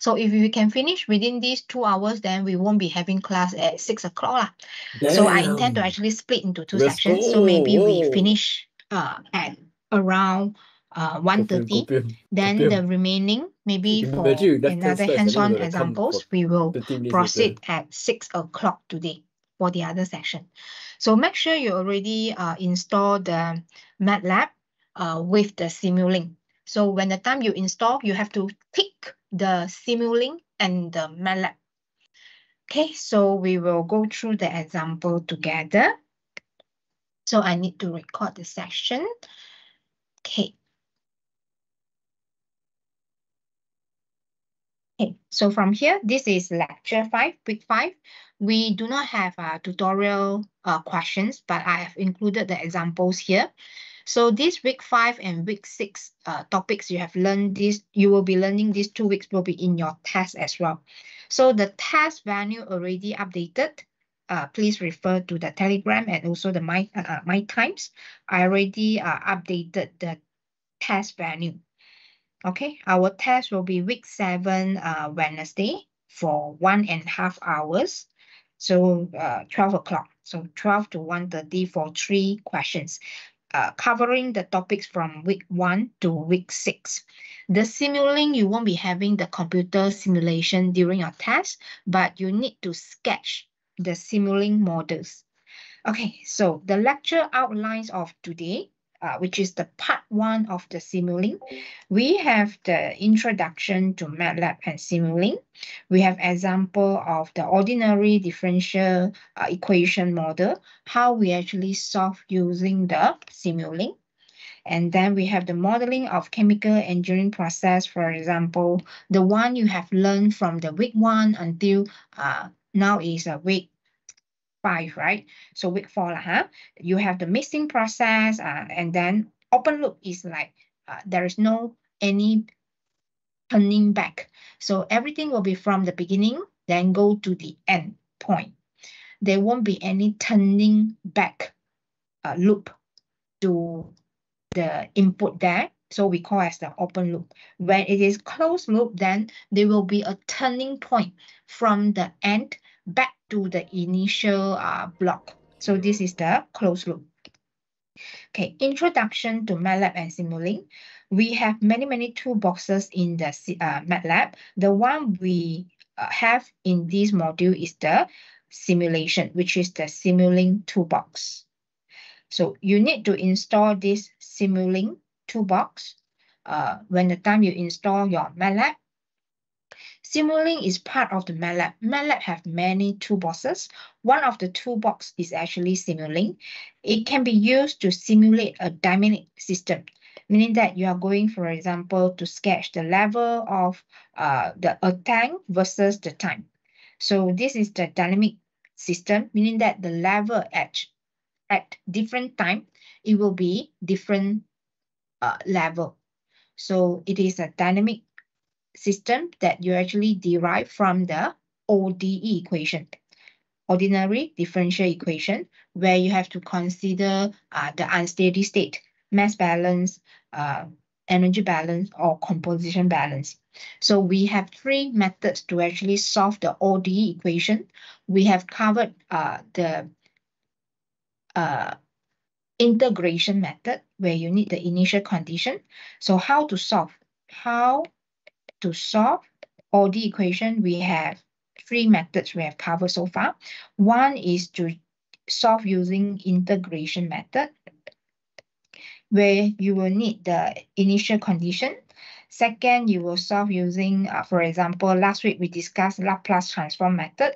So if we can finish within these two hours, then we won't be having class at six o'clock. So I intend to actually split into 2 Let's sections. So maybe go. we finish uh, at around uh, 1.30. Copium, Then copium. the remaining, maybe for another class and then hands-on you gotta come examples, we will proceed later. at six o'clock today for the other section. So make sure you already uh, install the MATLAB uh, with the Simulink. So when the time you install, you have to tick the Simulink and the MATLAB. Okay, so we will go through the example together. So I need to record the session. Okay. Okay, so from here, this is lecture five, week five. We do not have uh, tutorial uh, questions, but I have included the examples here. So this week five and week six uh, topics you have learned this, you will be learning these two weeks will be in your test as well. So the test value already updated. Uh, please refer to the Telegram and also the My, uh, my Times. I already uh, updated the test value. Okay, our test will be week seven, uh, Wednesday for one and a half hours. So uh, 12 o'clock. So 12 to 1.30 for three questions, uh, covering the topics from week one to week six. The Simulink, you won't be having the computer simulation during your test, but you need to sketch the simulating models. Okay, so the lecture outlines of today, uh, which is the part one of the Simulink. We have the introduction to MATLAB and Simulink. We have example of the ordinary differential uh, equation model, how we actually solve using the Simulink. And then we have the modeling of chemical engineering process, for example, the one you have learned from the week one until uh, now is a week five, right? So week four, huh? you have the mixing process, uh, and then open loop is like uh, there is no any turning back. So everything will be from the beginning, then go to the end point. There won't be any turning back uh, loop to the input there. So we call as the open loop. When it is closed loop, then there will be a turning point from the end back to the initial uh, block. So this is the closed loop. Okay, introduction to MATLAB and Simulink. We have many, many toolboxes in the uh, MATLAB. The one we uh, have in this module is the simulation, which is the Simulink toolbox. So you need to install this Simulink toolbox uh, when the time you install your MATLAB. Simulink is part of the MATLAB. MATLAB have many toolboxes. One of the toolbox is actually Simulink. It can be used to simulate a dynamic system, meaning that you are going, for example, to sketch the level of uh, the a tank versus the time. So this is the dynamic system, meaning that the level at, at different time, it will be different uh, level. So it is a dynamic system that you actually derive from the ODE equation, ordinary differential equation, where you have to consider uh, the unsteady state, mass balance, uh, energy balance, or composition balance. So we have three methods to actually solve the ODE equation. We have covered uh, the uh, integration method, where you need the initial condition. So how to solve? How to solve all the equation, we have three methods we have covered so far. One is to solve using integration method, where you will need the initial condition. Second, you will solve using, uh, for example, last week we discussed Laplace transform method,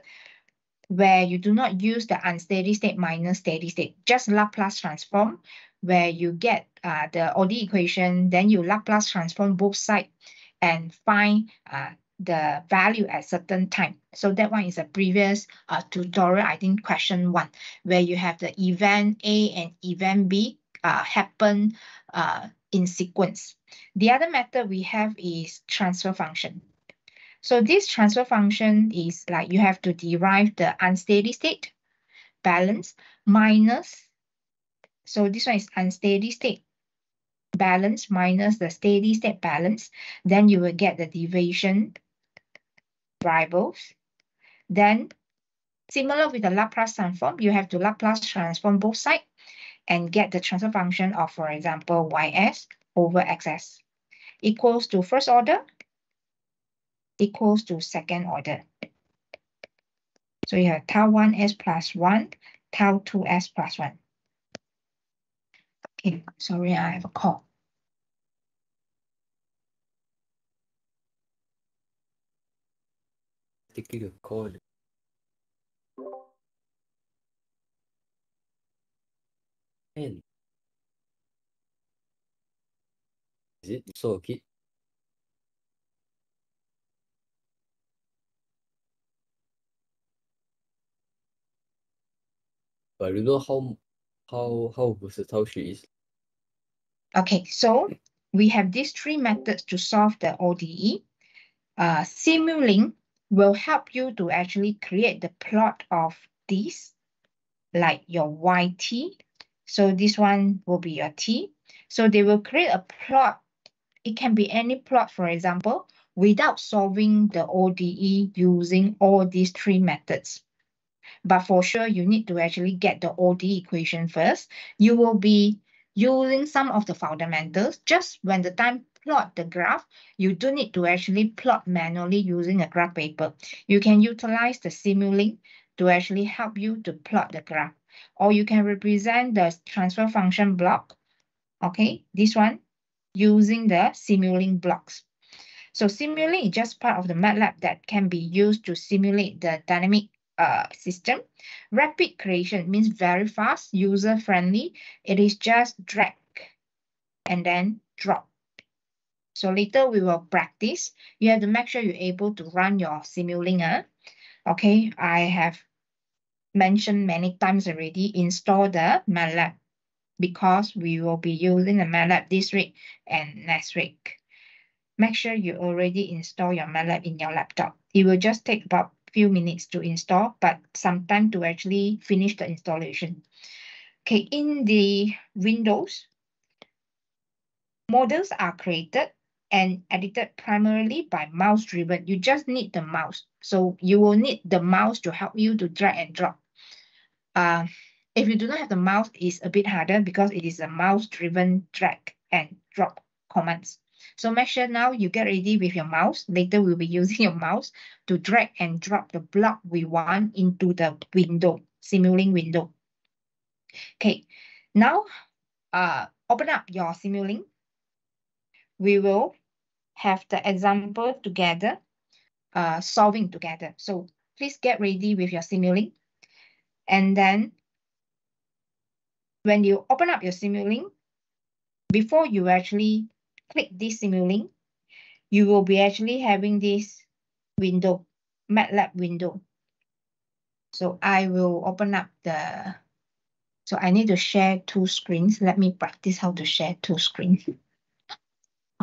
where you do not use the unsteady state minus steady state, just Laplace transform, where you get uh, the ODE equation, then you Laplace transform both sides and find uh, the value at certain time. So that one is a previous uh, tutorial, I think question one, where you have the event A and event B uh, happen uh, in sequence. The other method we have is transfer function. So this transfer function is like you have to derive the unsteady state balance minus, so this one is unsteady state balance minus the steady state balance, then you will get the deviation variables. Then similar with the Laplace transform, you have to Laplace transform both sides and get the transfer function of, for example, ys over xs equals to first order equals to second order. So you have tau 1s plus 1, tau 2s plus 1. Okay, sorry, I have a call. Taking a call. Man. Is it so okay? But don't know how how how versatile she is. Okay, so we have these three methods to solve the ODE. Uh, Simulink will help you to actually create the plot of this, like your YT. So this one will be your T. So they will create a plot. It can be any plot, for example, without solving the ODE using all these three methods. But for sure, you need to actually get the ODE equation first. You will be using some of the fundamentals. Just when the time plot the graph, you do need to actually plot manually using a graph paper. You can utilize the Simulink to actually help you to plot the graph. Or you can represent the transfer function block, okay, this one, using the Simulink blocks. So Simulink is just part of the MATLAB that can be used to simulate the dynamic uh, system. Rapid creation means very fast, user-friendly. It is just drag and then drop. So later we will practice. You have to make sure you're able to run your Simulink. Okay, I have mentioned many times already, install the MATLAB because we will be using the MATLAB this week and next week. Make sure you already install your MATLAB in your laptop. It will just take about few minutes to install, but some time to actually finish the installation. Okay, in the Windows, models are created and edited primarily by mouse driven. You just need the mouse. So you will need the mouse to help you to drag and drop. Uh, if you do not have the mouse, it's a bit harder because it is a mouse driven drag and drop commands. So make sure now you get ready with your mouse. Later we'll be using your mouse to drag and drop the block we want into the window, Simulink window. Okay, now uh, open up your Simulink. We will have the example together, uh, solving together. So please get ready with your Simulink. And then when you open up your Simulink, before you actually click this Simulink, you will be actually having this window, MATLAB window. So I will open up the, so I need to share two screens. Let me practice how to share two screens.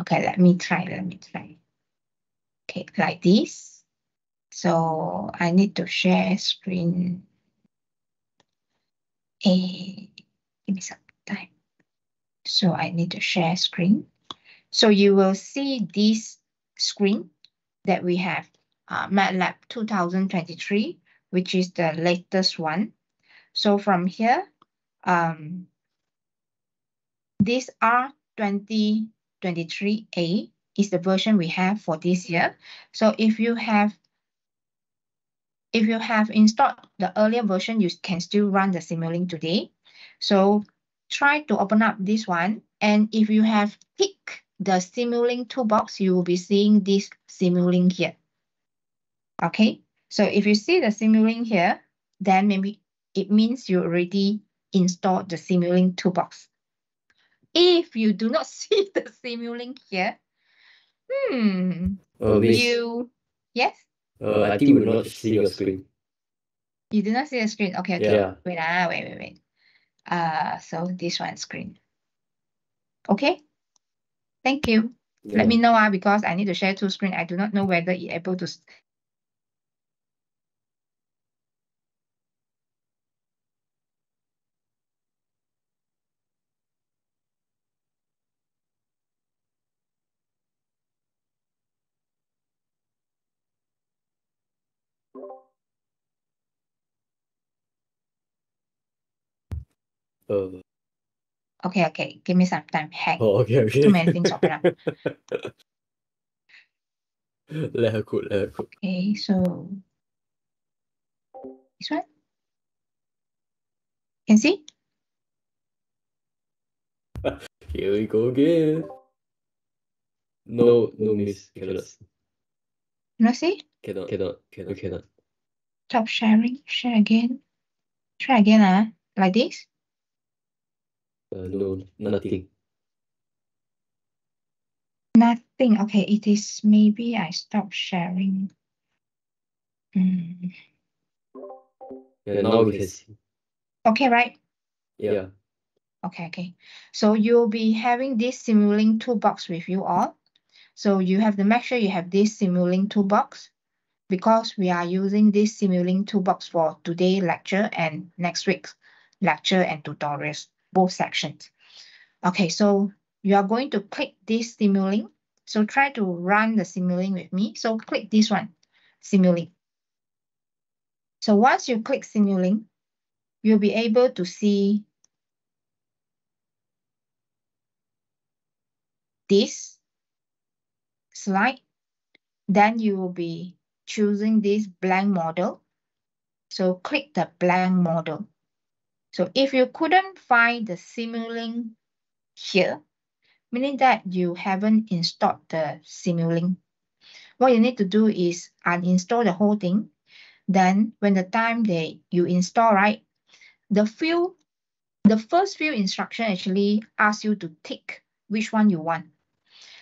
Okay, let me try, let me try. Okay, like this. So I need to share screen. A, give me some time. So I need to share screen. So you will see this screen that we have, uh, MATLAB 2023, which is the latest one. So from here, um, this R2023A is the version we have for this year. So if you have if you have installed the earlier version, you can still run the Simulink today. So try to open up this one. And if you have picked the Simulink toolbox, you will be seeing this Simulink here. Okay, so if you see the Simulink here, then maybe it means you already installed the Simulink toolbox. If you do not see the Simulink here, hmm, Uh, you, yes, uh, I think we're not see your screen. you do not see the screen. Okay, okay, Yeah. wait, ah, wait, wait, wait. Uh, so this one screen. Okay, Thank you. Yeah. Let me know uh, because I need to share two screen. I do not know whether it's able to. Uh, Okay, okay. Give me some time. Hang. oh, okay, okay. Too many things open up. Let her cook, let her cook. Okay, so this one. Can see? Here we go again. No, no, miss. Cannot, know, see? cannot, cannot, cannot, cannot. Stop sharing. Share again. Try again, ah. Like this. Uh, no, nothing. Nothing. Okay, it is maybe I stop sharing. Mm. Yeah, now we can see. Okay, right? Yeah. Okay, okay. So you'll be having this Simulink toolbox with you all. So you have to make sure you have this Simulink toolbox because we are using this Simulink toolbox for today lecture and next week's lecture and tutorials, both sections. Okay, so you are going to click this Simulink. So try to run the Simulink with me. So click this one, Simulink. So once you click Simulink, you'll be able to see this slide, then you will be choosing this blank model. So click the blank model. So if you couldn't find the Simulink here, meaning that you haven't installed the Simulink, what you need to do is uninstall the whole thing. Then when the time that you install, right, the few, the first few instruction actually ask you to tick which one you want.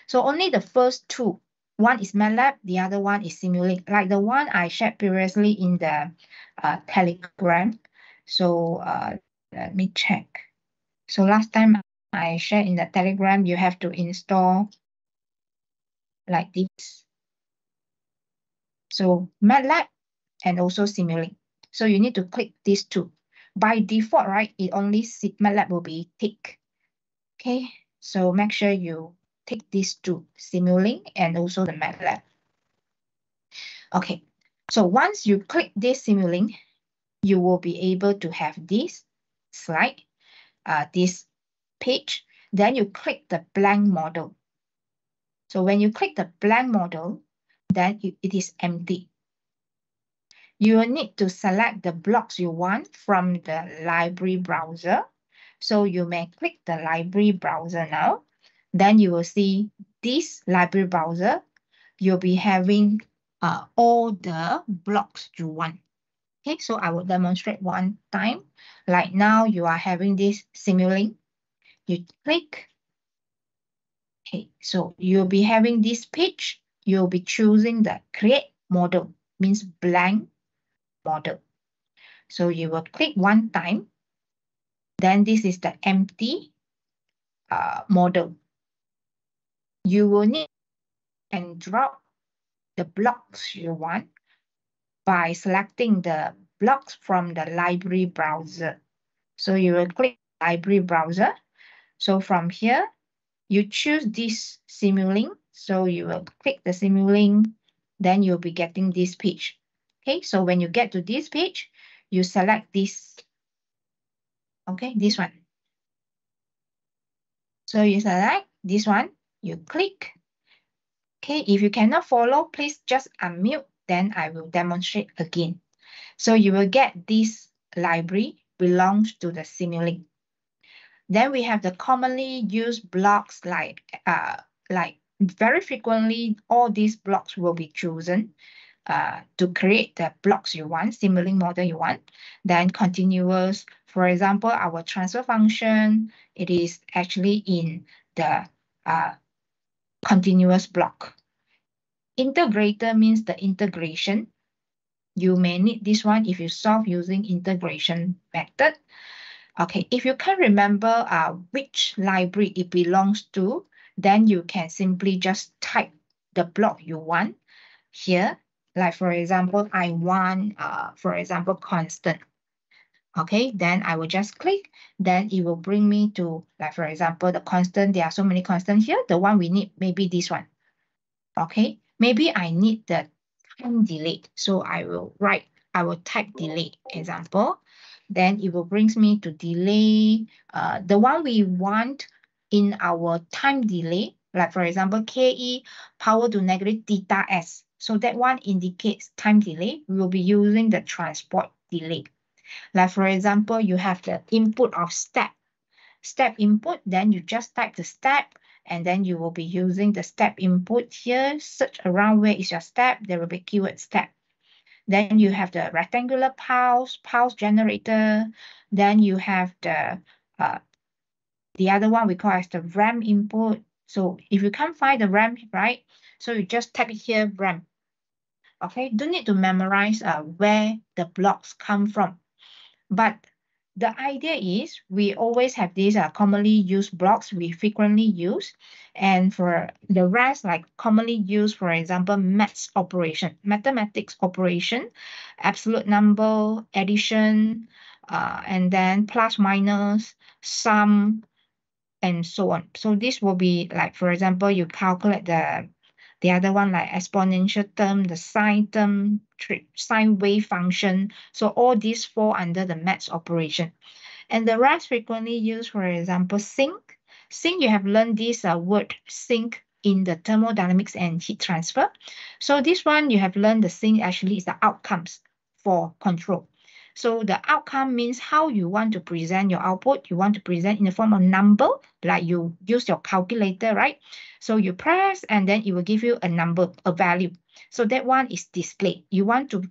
So only the first two, one is MATLAB, the other one is Simulink, like the one I shared previously in the uh, Telegram. So uh, let me check. So last time I shared in the Telegram, you have to install like this. So MATLAB and also Simulink. So you need to click these two. By default, right, it only MATLAB will be tick. Okay, so make sure you tick these two, Simulink and also the MATLAB. Okay, so once you click this Simulink, you will be able to have this slide, uh, this page. Then you click the blank model. So when you click the blank model, then it, is empty. You will need to select the blocks you want from the library browser. So you may click the library browser now. Then you will see this library browser. You'll be having uh, all the blocks you want. Okay, so I will demonstrate one time. Like now you are having this Simulink. You click. Okay, so you'll be having this page. You'll be choosing the create model, means blank model. So you will click one time. Then this is the empty uh, model. You will need and drop the blocks you want by selecting the blocks from the library browser. So you will click library browser. So from here, you choose this Simulink. So you will click the Simulink, then you'll be getting this page. Okay, so when you get to this page, you select this, okay, this one. So you select this one, you click. Okay, if you cannot follow, please just unmute, then I will demonstrate again. So you will get this library belongs to the Simulink. Then we have the commonly used blocks like, uh, like very frequently, all these blocks will be chosen uh, to create the blocks you want, Simulink model you want. Then continuous, for example, our transfer function, it is actually in the uh, continuous block. Integrator means the integration. You may need this one if you solve using integration method. Okay, if you can't remember uh, which library it belongs to, then you can simply just type the block you want here. Like for example, I want, uh, for example, constant. Okay, then I will just click, then it will bring me to, like for example, the constant, there are so many constants here. The one we need, maybe this one. Okay, maybe I need the time delay. So I will write, I will type delay example. then it will brings me to delay. Uh, the one we want in our time delay, like for example, KE power to negative theta S. So that one indicates time delay. We will be using the transport delay. Like for example, you have the input of step. Step input, then you just type the step and then you will be using the step input here. Search around where is your step. There will be keyword step. Then you have the rectangular pulse, pulse generator. Then you have the uh, the other one we call as the ramp input. So if you can't find the ramp, right? So you just type it here, ramp. Okay, don't need to memorize uh, where the blocks come from. But the idea is we always have these uh, commonly used blocks we frequently use. And for the rest, like commonly used, for example, maths operation, mathematics operation, absolute number, addition, uh, and then plus minus, sum, and so on. So this will be like, for example, you calculate the the other one like exponential term, the sine term, sine wave function. So all these fall under the maths operation. And the rest frequently used, for example, sink. Sink, you have learned this uh, word sink in the thermodynamics and heat transfer. So this one, you have learned the sink actually is the outcomes for control. So the outcome means how you want to present your output. You want to present in the form of number, like you use your calculator, right? So you press and then it will give you a number, a value. So that one is display. You want to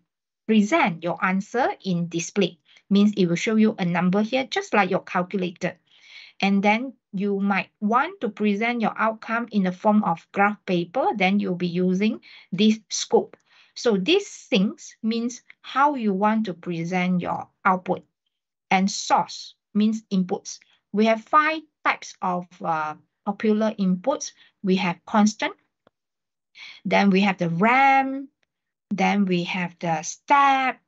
present your answer in display. Means it will show you a number here, just like your calculator. And then you might want to present your outcome in the form of graph paper. Then you'll be using this scope. So these things means how you want to present your output. And source means inputs. We have five types of uh, popular inputs. We have constant, then we have the ramp, then we have the step,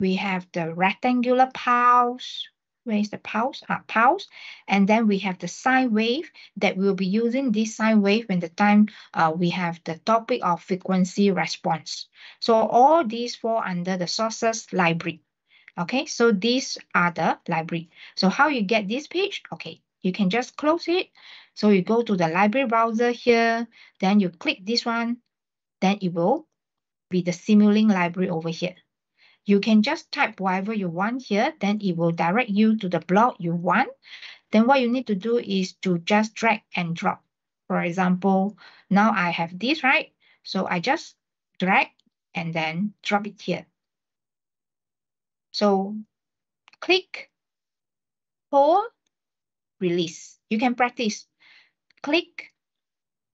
we have the rectangular pulse, is the pulse? Ah, pulse. And then we have the sine wave that we'll be using this sine wave when the time uh, we have the topic of frequency response. So all these fall under the sources library. Okay, so these are the library. So how you get this page? Okay, you can just close it. So you go to the library browser here, then you click this one, then it will be the Simulink library over here. You can just type whatever you want here, then it will direct you to the block you want. Then what you need to do is to just drag and drop. For example, now I have this, right? So I just drag and then drop it here. So click, hold, release. You can practice. Click,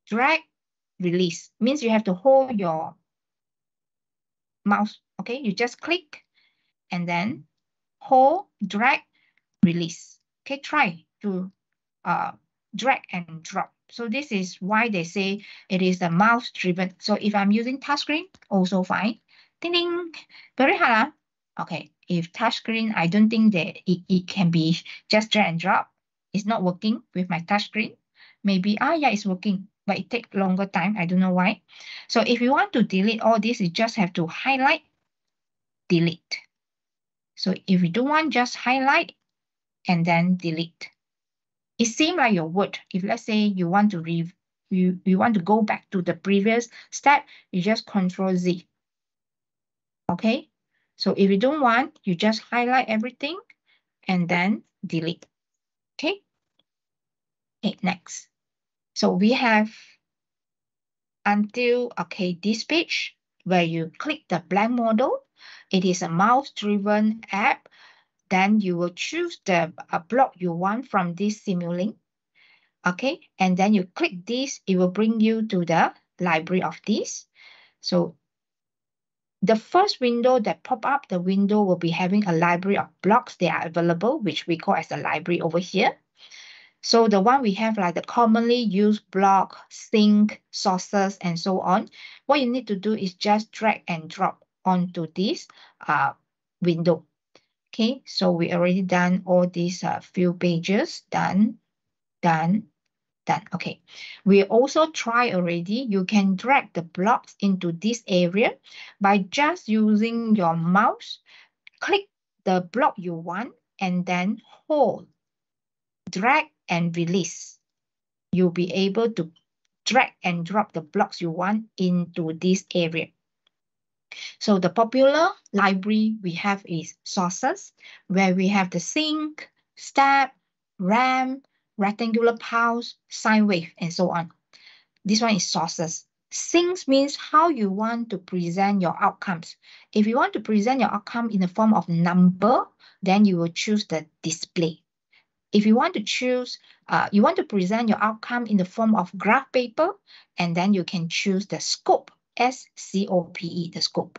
drag, release. Means you have to hold your mouse Okay, you just click and then hold, drag, release. Okay, try to uh, drag and drop. So this is why they say it is a mouse driven. So if I'm using touchscreen, also fine. Ding ding, very hard. Okay, if touchscreen, I don't think that it, it can be just drag and drop. It's not working with my touchscreen. Maybe, ah, yeah, it's working, but it takes longer time. I don't know why. So if you want to delete all this, you just have to highlight delete. So if you don't want, just highlight and then delete. It seems like your word. If let's say you want to re you, you want to go back to the previous step, you just control Z. Okay. So if you don't want, you just highlight everything and then delete. Okay. Okay, next. So we have until, okay, this page where you click the blank model it is a mouse-driven app. Then you will choose the uh, block you want from this Simulink. Okay, and then you click this, it will bring you to the library of this. So the first window that pop up, the window will be having a library of blocks that are available, which we call as a library over here. So the one we have like the commonly used block, sink, sources, and so on. What you need to do is just drag and drop onto this uh, window. Okay, so we already done all these uh, few pages, done, done, done. Okay, we also try already, you can drag the blocks into this area by just using your mouse, click the block you want and then hold, drag and release. You'll be able to drag and drop the blocks you want into this area. So the popular library we have is sources, where we have the sink, step, ramp, rectangular pulse, sine wave, and so on. This one is sources. Sinks means how you want to present your outcomes. If you want to present your outcome in the form of number, then you will choose the display. If you want to choose, uh, you want to present your outcome in the form of graph paper, and then you can choose the scope, S-C-O-P-E, the scope.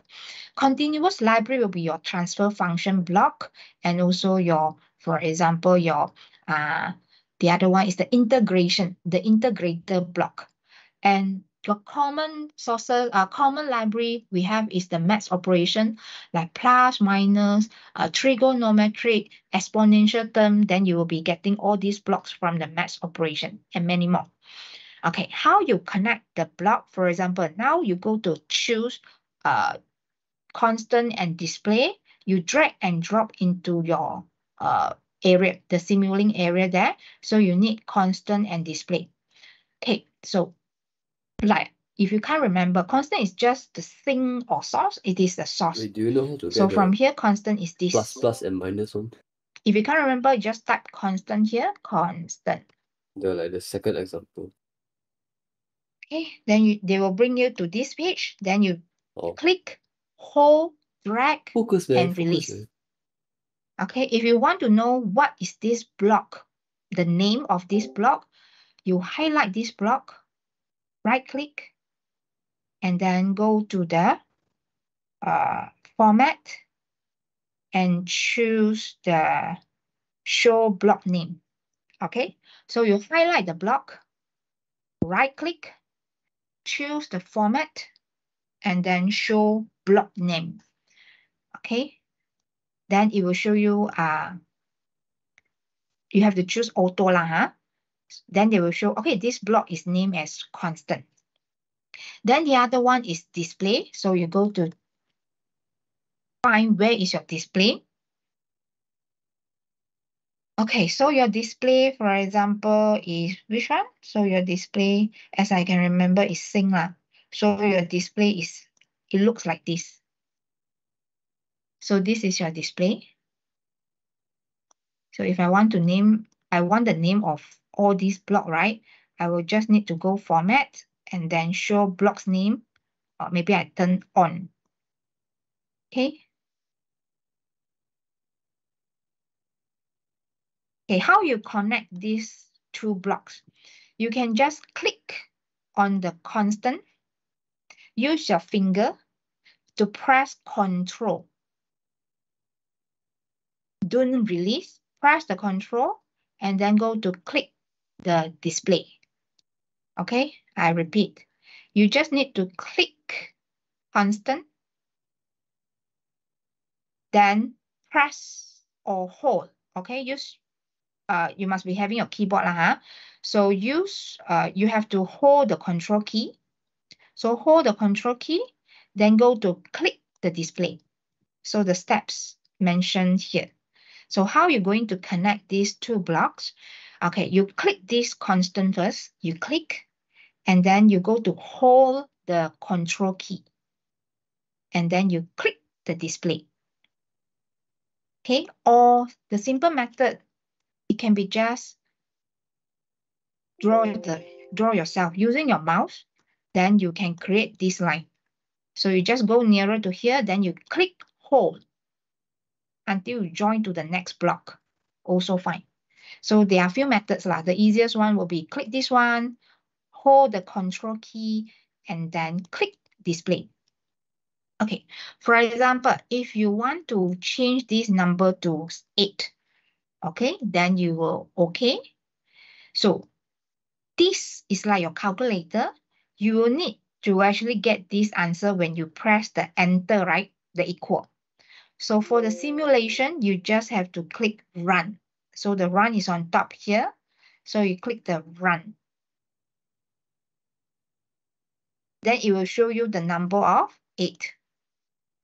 Continuous library will be your transfer function block, and also your, for example, your, uh, the other one is the integration, the integrator block. And the common sources, uh, common library we have is the math operation, like plus, minus, uh, trigonometric, exponential term, then you will be getting all these blocks from the math operation and many more. Okay, how you connect the block, for example, now you go to choose uh, constant and display, you drag and drop into your uh, area, the simulating area there. So you need constant and display. Okay, so like if you can't remember, constant is just the thing or source. It is the source. Wait, do you know how to So from here, constant is this. plus plus and minus one? If you can't remember, just type constant here, constant. The like the second example. Okay, then you they will bring you to this page. Then you Oh, click, hold, drag, focus and focus, release. Okay, if you want to know what is this block, the name of this block, you highlight this block, right click, and then go to the uh, format and choose the show block name. Okay, so you highlight the block, right click, choose the format, and then show block name. Okay, then it will show you uh you have to choose auto lah, huh? Then they will show, okay, this block is named as constant. Then the other one is display. So you go to find where is your display. Okay, so your display, for example, is which one? So your display, as I can remember, is sink lah. So your display is, it looks like this. So this is your display. So if I want to name, I want the name of all these block, right? I will just need to go format and then show blocks name. Or maybe I turn on. Okay. Okay, how you connect these two blocks? You can just click on the constant. Use your finger to press control. Don't release. Press the control and then go to click the display. Okay, I repeat. You just need to click constant, then press or hold. Okay, use uh, you must be having your keyboard lah, huh? So use, uh, you have to hold the control key. So hold the control key, then go to click the display. So the steps mentioned here. So how you're going to connect these two blocks? Okay, you click this constant first, you click, and then you go to hold the control key. And then you click the display. Okay, or the simple method it can be just draw the draw yourself using your mouse. Then you can create this line. So you just go nearer to here, then you click hold until you join to the next block. Also fine. So there are a few methods. Lah. The easiest one will be click this one, hold the control key, and then click display. Okay, for example, if you want to change this number to 8, okay, then you will okay. So this is like your calculator. You will need to actually get this answer when you press the enter, right? The equal. So for the simulation, you just have to click run. So the run is on top here. So you click the run. Then it will show you the number of 8,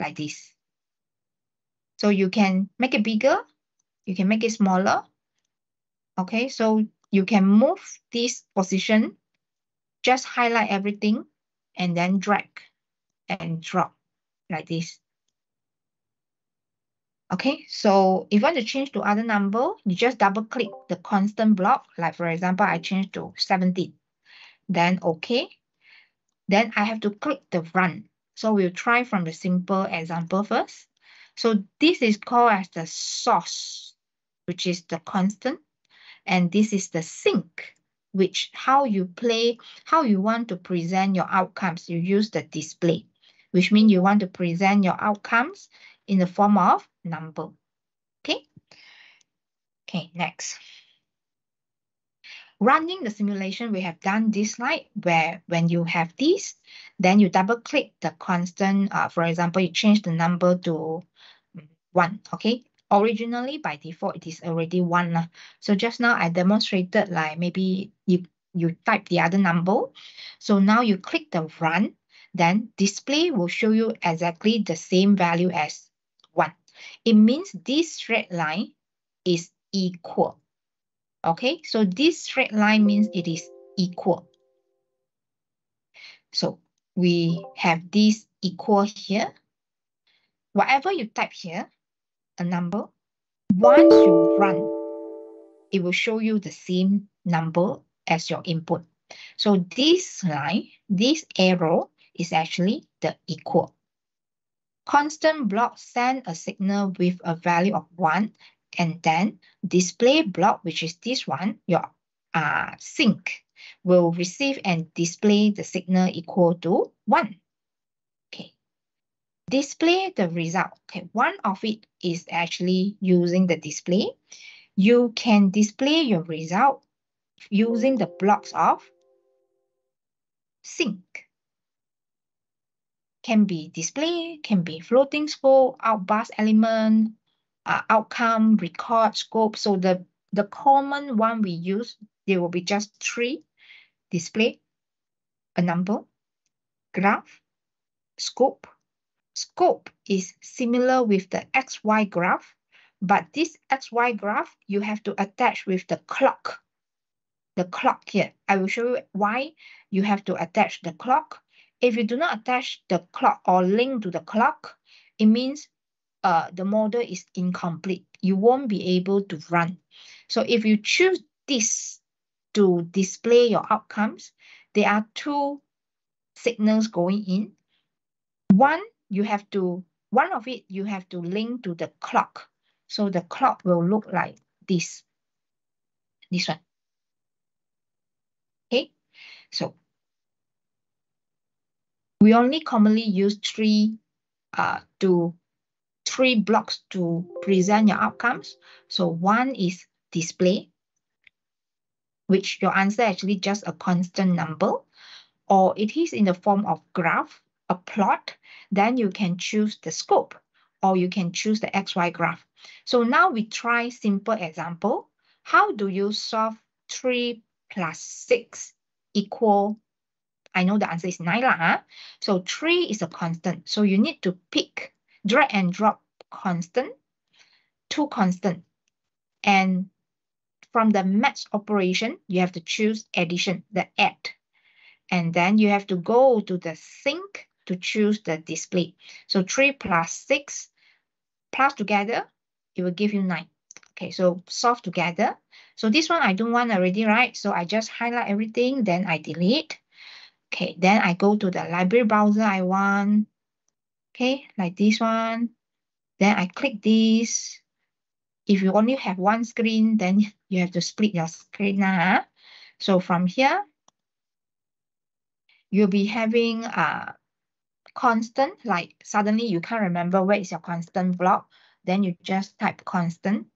like this. So you can make it bigger, you can make it smaller. Okay, so you can move this position, just highlight everything and then drag and drop like this. Okay, so if you want to change to other number, you just double click the constant block. Like for example, I change to 17. Then okay. Then I have to click the run. So we'll try from the simple example first. So this is called as the source, which is the constant. And this is the sink, which how you play, how you want to present your outcomes. You use the display, which means you want to present your outcomes in the form of number. Okay. Okay, next. Running the simulation, we have done this slide where when you have this, then you double click the constant. Uh, for example, you change the number to one, okay? Originally, by default, it is already one. Uh. So just now I demonstrated like maybe you, you type the other number. So now you click the run, then display will show you exactly the same value as one. It means this straight line is equal. Okay, so this straight line means it is equal. So we have this equal here. Whatever you type here, a number, once you run, it will show you the same number as your input. So this line, this arrow is actually the equal. Constant block send a signal with a value of 1 and then display block, which is this one, your uh, sink, will receive and display the signal equal to 1 display the result. Okay, one of it is actually using the display. You can display your result using the blocks of sink. Can be display, can be floating scope, Out Bus Element, uh, outcome, record, scope. So the, the common one we use, there will be just three. Display, a number, graph, scope, Scope is similar with the XY graph, but this XY graph, you have to attach with the clock. The clock here. I will show you why you have to attach the clock. If you do not attach the clock or link to the clock, it means uh, the model is incomplete. You won't be able to run. So if you choose this to display your outcomes, there are two signals going in. One you have to, one of it, you have to link to the clock. So the clock will look like this, this one. Okay, so we only commonly use three uh, to three blocks to present your outcomes. So one is display, which your answer actually just a constant number, or it is in the form of graph, a plot, then you can choose the scope or you can choose the XY graph. So now we try simple example. How do you solve 3 plus 6 equal, I know the answer is 9 lah, huh? So 3 is a constant. So you need to pick, drag and drop constant, two constant. And from the math operation, you have to choose addition, the add. And then you have to go to the sink to choose the display. So 3 plus 6 plus together, it will give you 9. Okay, so solve together. So this one I don't want already, right? So I just highlight everything, then I delete. Okay, then I go to the library browser I want. Okay, like this one. Then I click this. If you only have one screen, then you have to split your screen now. So from here, you'll be having uh, constant, like suddenly you can't remember where is your constant block, then you just type constant.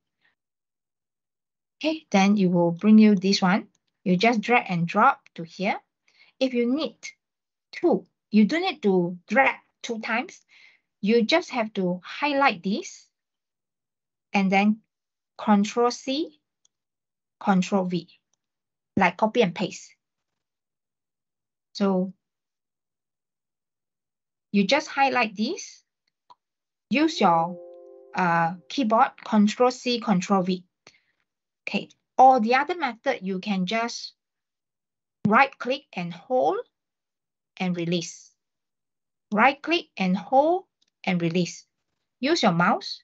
Okay, then it will bring you this one. You just drag and drop to here. If you need two, you don't need to drag two times. You just have to highlight this and then Control C, Control V, like copy and paste. So you just highlight this, use your uh, keyboard, Control C, Control V. Okay, or the other method, you can just right click and hold and release. Right click and hold and release. Use your mouse.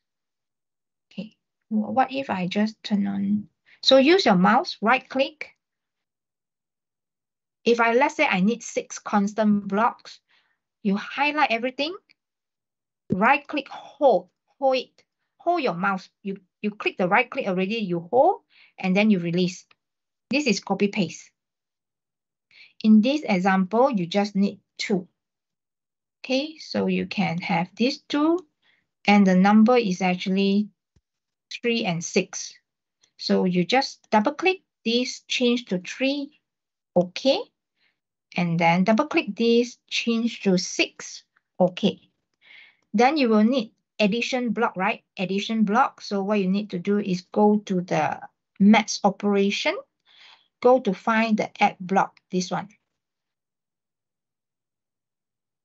Okay, what if I just turn on? So use your mouse, right click. If I, let's say I need six constant blocks, you highlight everything, right click, hold, hold it, hold your mouse. You, you click the right click already, you hold, and then you release. This is copy paste. In this example, you just need two. Okay, so you can have these two, and the number is actually three and six. So you just double click this, change to three, okay. And then double click this, change to six, okay. Then you will need addition block, right? Addition block. So what you need to do is go to the math operation, go to find the add block, this one.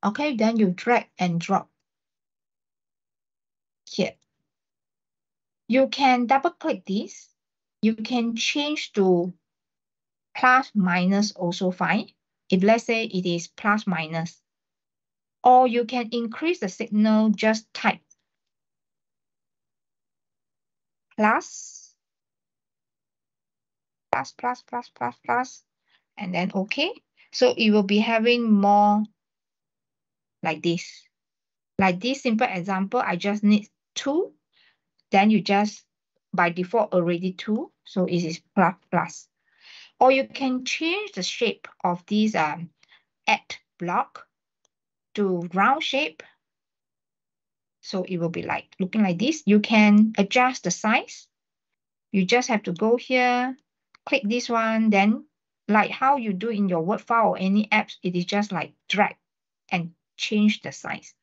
Okay, then you drag and drop here. You can double click this. You can change to plus minus also fine. If let's say it is plus minus. Or you can increase the signal, just type plus, plus, plus, plus, plus, plus, and then okay. So it will be having more like this. Like this simple example, I just need two. Then you just, by default, already two. So it is plus, plus. Or you can change the shape of this um, add block to round shape. So it will be like looking like this. You can adjust the size. You just have to go here, click this one, then like how you do in your Word file or any apps, it is just like drag and change the size.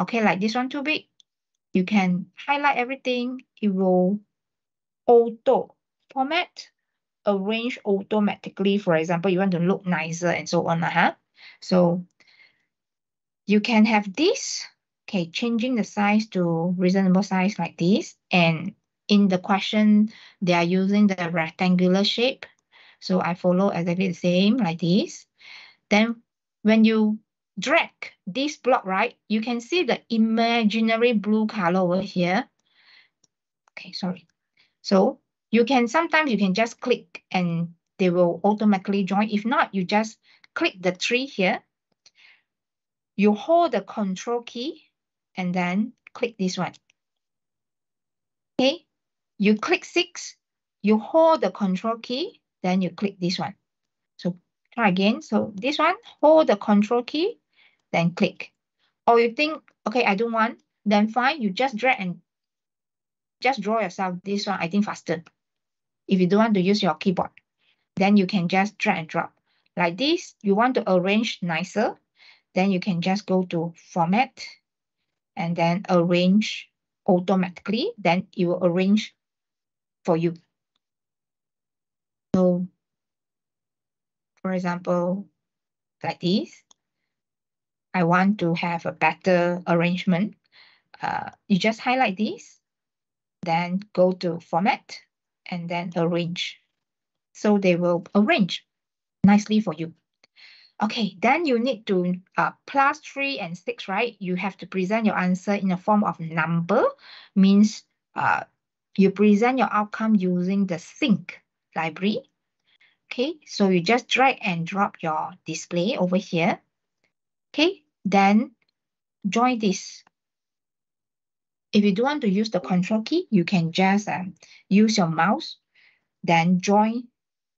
Okay, like this one too big. You can highlight everything. It will auto format, arrange automatically. For example, you want to look nicer and so on. Uh -huh. So you can have this, okay, changing the size to reasonable size like this. And in the question, they are using the rectangular shape. So I follow exactly the same like this. Then when you drag this block, right, you can see the imaginary blue color over here. Okay, sorry. So you can, sometimes you can just click and they will automatically join. If not, you just click the tree here. You hold the control key and then click this one. Okay, you click six, you hold the control key, then you click this one. So try again. So this one, hold the control key, then click. Or you think, okay, I don't want, then fine, you just drag and just draw yourself this one, I think faster. If you don't want to use your keyboard, then you can just drag and drop. Like this, you want to arrange nicer, then you can just go to format and then arrange automatically, then it will arrange for you. So, for example, like this, I want to have a better arrangement. Uh, you just highlight this, then go to format and then arrange. So they will arrange nicely for you. Okay, then you need to uh, plus three and six, right? You have to present your answer in a form of number, means uh, you present your outcome using the sink library. Okay, so you just drag and drop your display over here. Okay, then join this. If you don't want to use the control key, you can just um, use your mouse, then join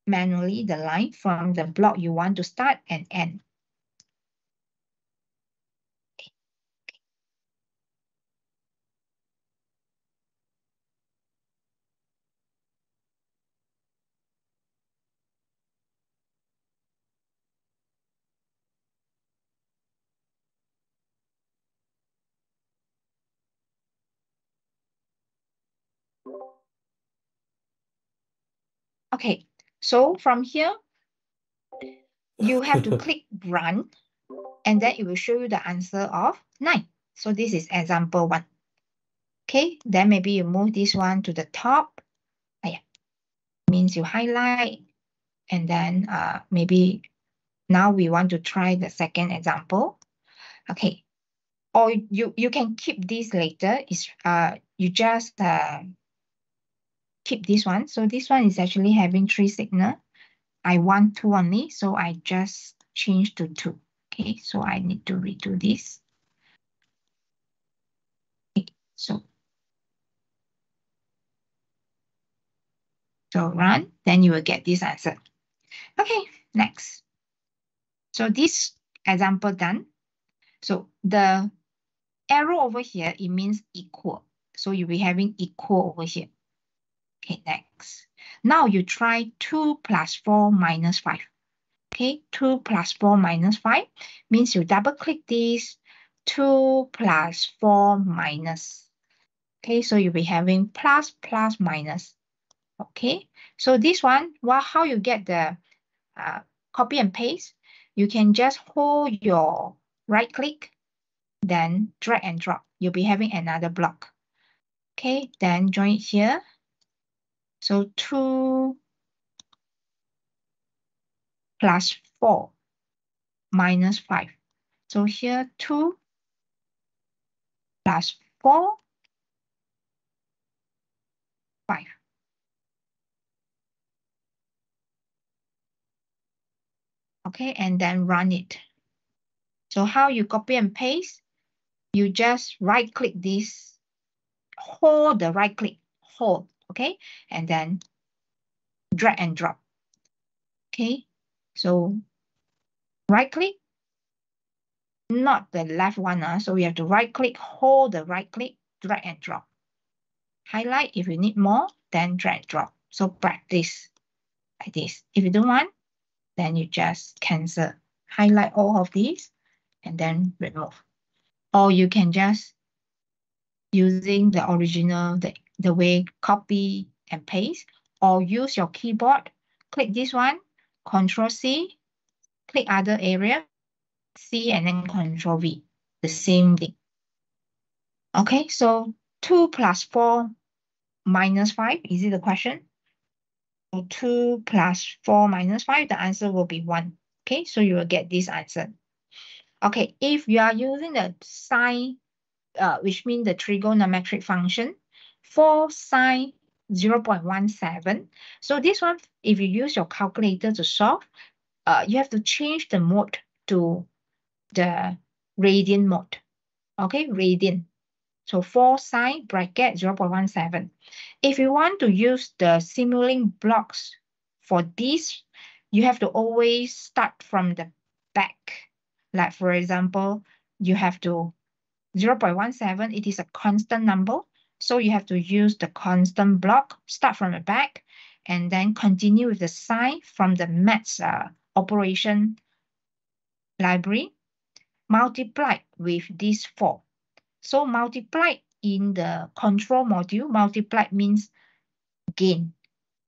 manually the line from the block you want to start and end. Okay, so from here, you have to click run, and then it will show you the answer of 9. So this is example 1. Okay, then maybe you move this one to the top. Ah, yeah. Means you highlight and then uh, maybe now we want to try the second example. Okay, or you, you can keep this later. Is uh, You just uh, keep this one. So this one is actually having three signal. I want two only, so I just change to two. Okay, so I need to redo this. Okay, so So run, then you will get this answer. Okay, next. So this example done. So the arrow over here, it means equal. So you'll be having equal over here. Next. Now you try 2 plus 4 minus 5. Okay, 2 plus 4 minus 5 means you double click this 2 plus 4 minus. Okay, so you'll be having plus, plus, minus. Okay, so this one, well, how you get the uh, copy and paste? You can just hold your right click, then drag and drop. You'll be having another block. Okay, then join it here. So 2 plus 4 minus 5. So here 2 plus 4, 5. okay, and then run it. So how you copy and paste? You just right click this, hold the right click, hold, okay, and then drag and drop. Okay, so right click, not the left one. Uh, so we have to right click, hold the right click, drag and drop. Highlight if you need more, then drag and drop. So practice like this. If you don't want, then you just cancel, highlight all of these, and then remove. Or you can just using the original, the, the way copy and paste, or use your keyboard, click this one, Control C, click other area, C and then Control V, the same thing. Okay, so 2 plus 4 minus 5, is it the question? So 2 plus 4 minus 5, the answer will be 1. Okay, so you will get this answer. Okay, if you are using the sine, uh, which means the trigonometric function, 4 sine 0 0.17. So this one, if you use your calculator to solve, uh, you have to change the mode to the radian mode. Okay, radian. So 4 sine bracket 0 0.17. If you want to use the Simulink blocks for this, you have to always start from the back. Like for example, you have to 0 0.17, it is a constant number. So you have to use the constant block, start from the back, and then continue with the sine from the maths uh, operation library, multiply with these four. So multiply in the control module, multiply means gain.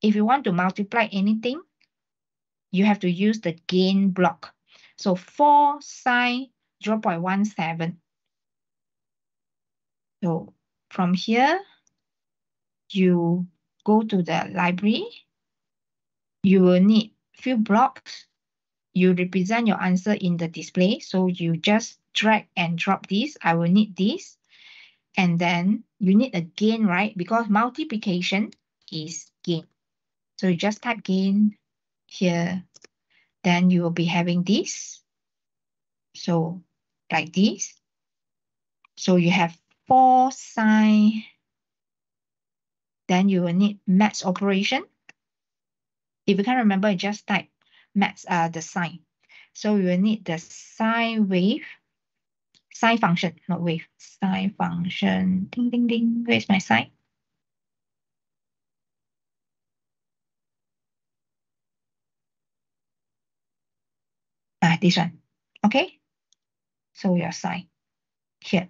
If you want to multiply anything, you have to use the gain block. So 4 sine 0 0.17. So from here, you go to the library. You will need few blocks. You represent your answer in the display. So you just drag and drop this. I will need this. And then you need a gain, right? Because multiplication is gain. So you just type gain here. Then you will be having this. So like this. So you have 4 sine. Then you will need maths operation. If you can't remember, just type maths, uh, the sine. So you will need the sine wave sine function, not wave, sine function. Ding, ding, ding. Where's my sine? Ah, this one. Okay. So your sine here.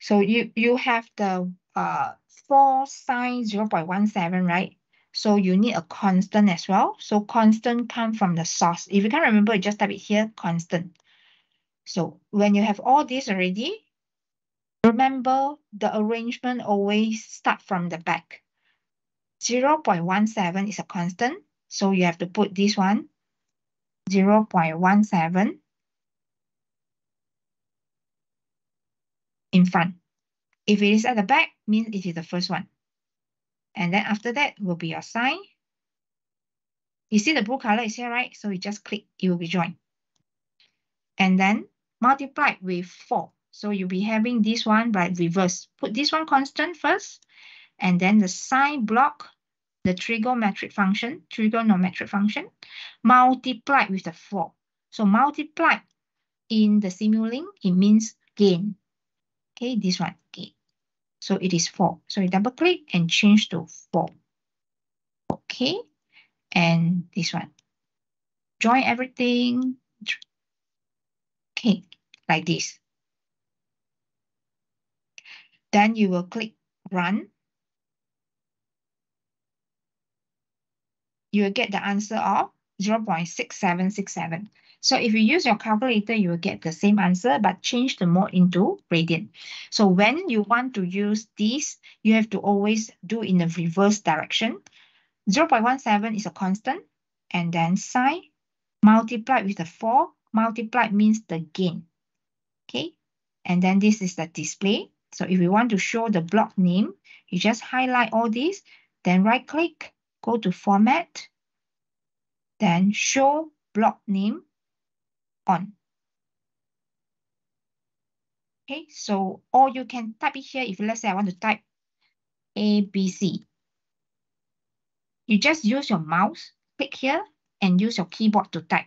So you, you have the uh, 4 sine 0 0.17, right? So you need a constant as well. So constant come from the source. If you can't remember, just type it here, constant. So when you have all this already, Remember, the arrangement always start from the back. 0.17 is a constant, so you have to put this one, 0.17 in front. If it is at the back, means it is the first one. And then after that will be your sine. You see the blue color is here, right? So you just click, it will be joined. And then multiply with 4. So you'll be having this one by reverse. Put this one constant first, and then the sine block, the trigonometric function, trigonometric function, multiply with the 4. So multiply in the Simulink, it means gain. Okay, this one, gain. So it is 4. So you double click and change to 4. Okay, and this one. Join everything. Okay, like this. Then you will click run. You will get the answer of 0 0.6767. So if you use your calculator, you will get the same answer, but change the mode into radian. So when you want to use this, you have to always do in the reverse direction. 0 0.17 is a constant, and then sine multiplied with the 4, multiplied means the gain. Okay, and then this is the display. So if you want to show the block name, you just highlight all these, then right click, go to format, then show block name on. Okay, so or you can type it here if let's say I want to type ABC. You just use your mouse, click here, and use your keyboard to type.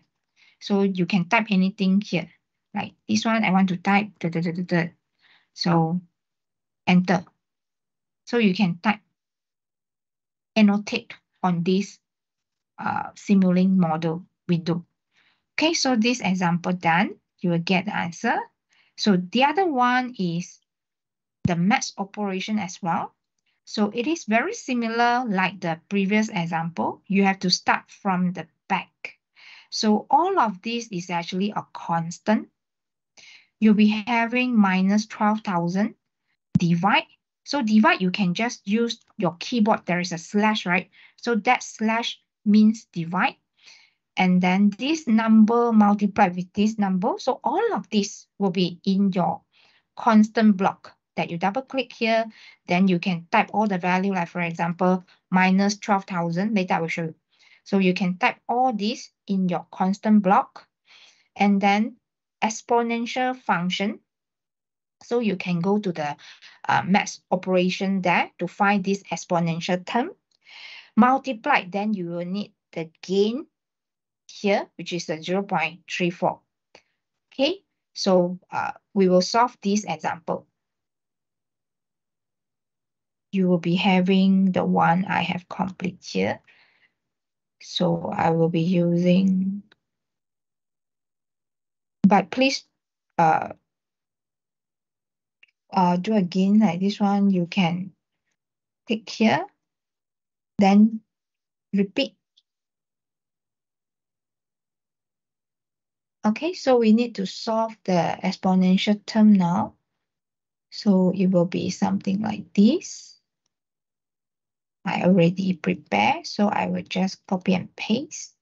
So you can type anything here. Like this one, I want to type. Da, da, da, da, da. So enter. So you can type, annotate on this uh, Simulink model window. Okay, so this example done, you will get the answer. So the other one is the math operation as well. So it is very similar like the previous example. You have to start from the back. So all of this is actually a constant. You'll be having minus 12,000 divide. So divide, you can just use your keyboard. There is a slash, right? So that slash means divide. And then this number multiplied with this number. So all of this will be in your constant block that you double click here. Then you can type all the value, like for example, minus 12,000. Later I will show you. So you can type all this in your constant block. And then exponential function. So you can go to the uh, math operation there to find this exponential term. Multiply, then you will need the gain here, which is the 0 0.34. Okay, so uh, we will solve this example. You will be having the one I have complete here. So I will be using, but please uh, uh, do again like this one, you can click here, then repeat Okay, so we need to solve the exponential term now. So it will be something like this. I already prepared, so I will just copy and paste.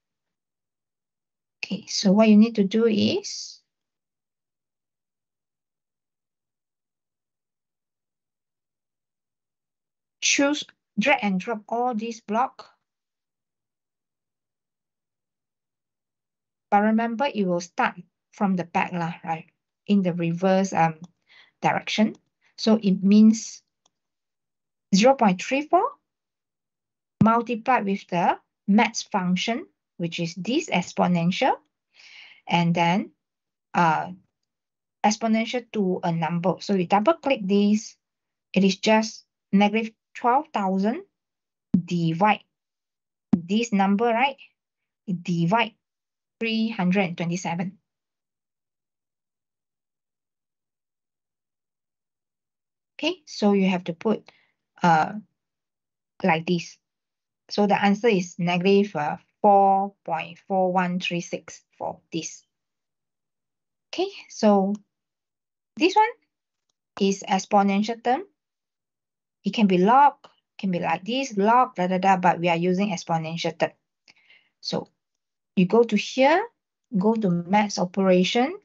Okay, so what you need to do is choose, drag and drop all these block But remember, it will start from the back, lah, right? In the reverse um, direction. So it means 0 0.34 multiplied with the math function, which is this exponential, and then uh, exponential to a number. So you double click this, it is just negative 12,000 divide this number, right? Divide 327. Okay, so you have to put uh, like this. So the answer is negative uh, 4.4136 for this. Okay, so this one, is exponential term. It can be log, can be like this, log, da, da, da, but we are using exponential term. So you go to here, go to math operation,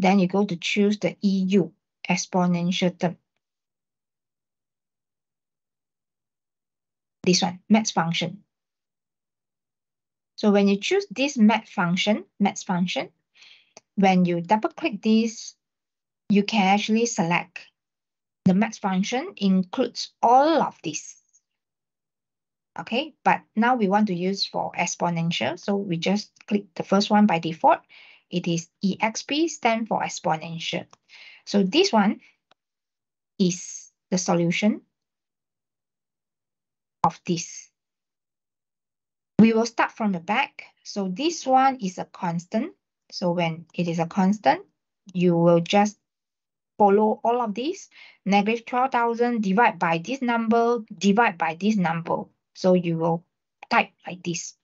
then you go to choose the EU, exponential term. This one, max function. So when you choose this math function, max function, when you double click this, you can actually select the max function includes all of this. Okay, but now we want to use for exponential. So we just click the first one by default. It is EXP stand for exponential. So this one is the solution of this. We will start from the back. So this one is a constant. So when it is a constant, you will just follow all of these. Negative 12,000 divided by this number, divided by this number. So you will type like this.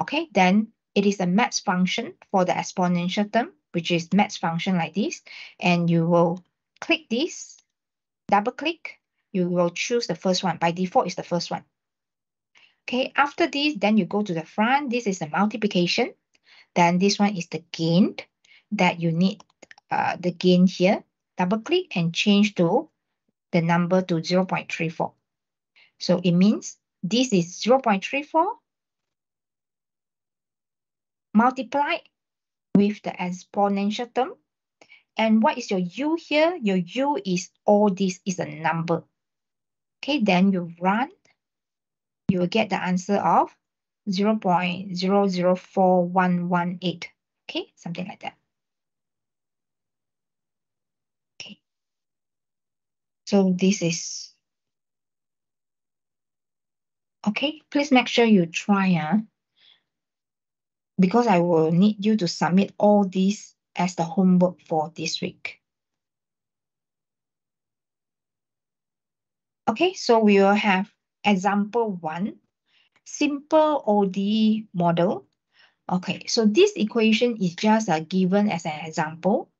Okay, then it is a math function for the exponential term, which is math function like this. And you will click this, double click, you will choose the first one. By default, is the first one. Okay, after this, then you go to the front. This is the multiplication. Then this one is the gain that you need uh, the gain here. Double click and change to the number to 0 0.34. So it means this is 0 0.34 multiplied with the exponential term. And what is your u here? Your u is all this is a number. Okay, then you run you will get the answer of 0 0.004118. Okay, something like that. Okay. So this is okay. Please make sure you try. Uh, because I will need you to submit all these as the homework for this week. Okay, so we will have example one, simple ODE model. Okay, so this equation is just uh, given as an example.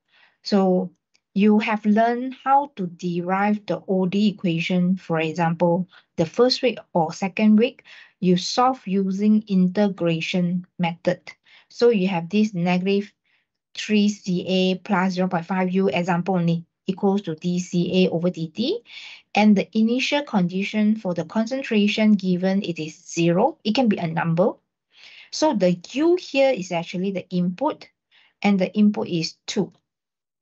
So you have learned how to derive the ODE equation, for example, the first week or second week, you solve using integration method. So you have this negative 3CA plus 0.5U example only equals to dCA over dt. And the initial condition for the concentration given it is zero. It can be a number. So the U here is actually the input and the input is two.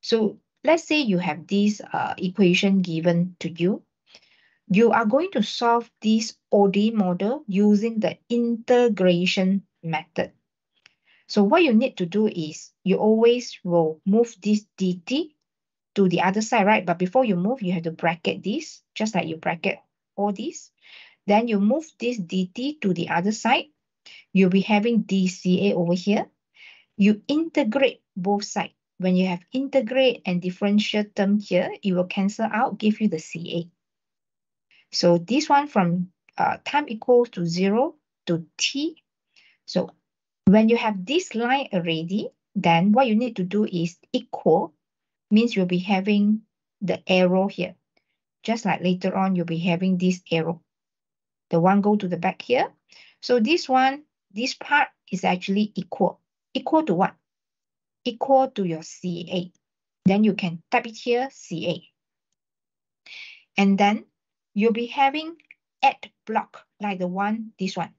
So let's say you have this uh, equation given to you. You are going to solve this ODE model using the integration method. So what you need to do is you always will move this dt to the other side, right? But before you move, you have to bracket this, just like you bracket all this. Then you move this dt to the other side. You'll be having dCA over here. You integrate both sides. When you have integrate and differential term here, it will cancel out, give you the CA. So this one from uh, time equals to 0 to t. So when you have this line already, then what you need to do is equal means you'll be having the arrow here. Just like later on, you'll be having this arrow. The one go to the back here. So this one, this part is actually equal. Equal to what? Equal to your CA. Then you can type it here, CA. And then you'll be having add block, like the one, this one.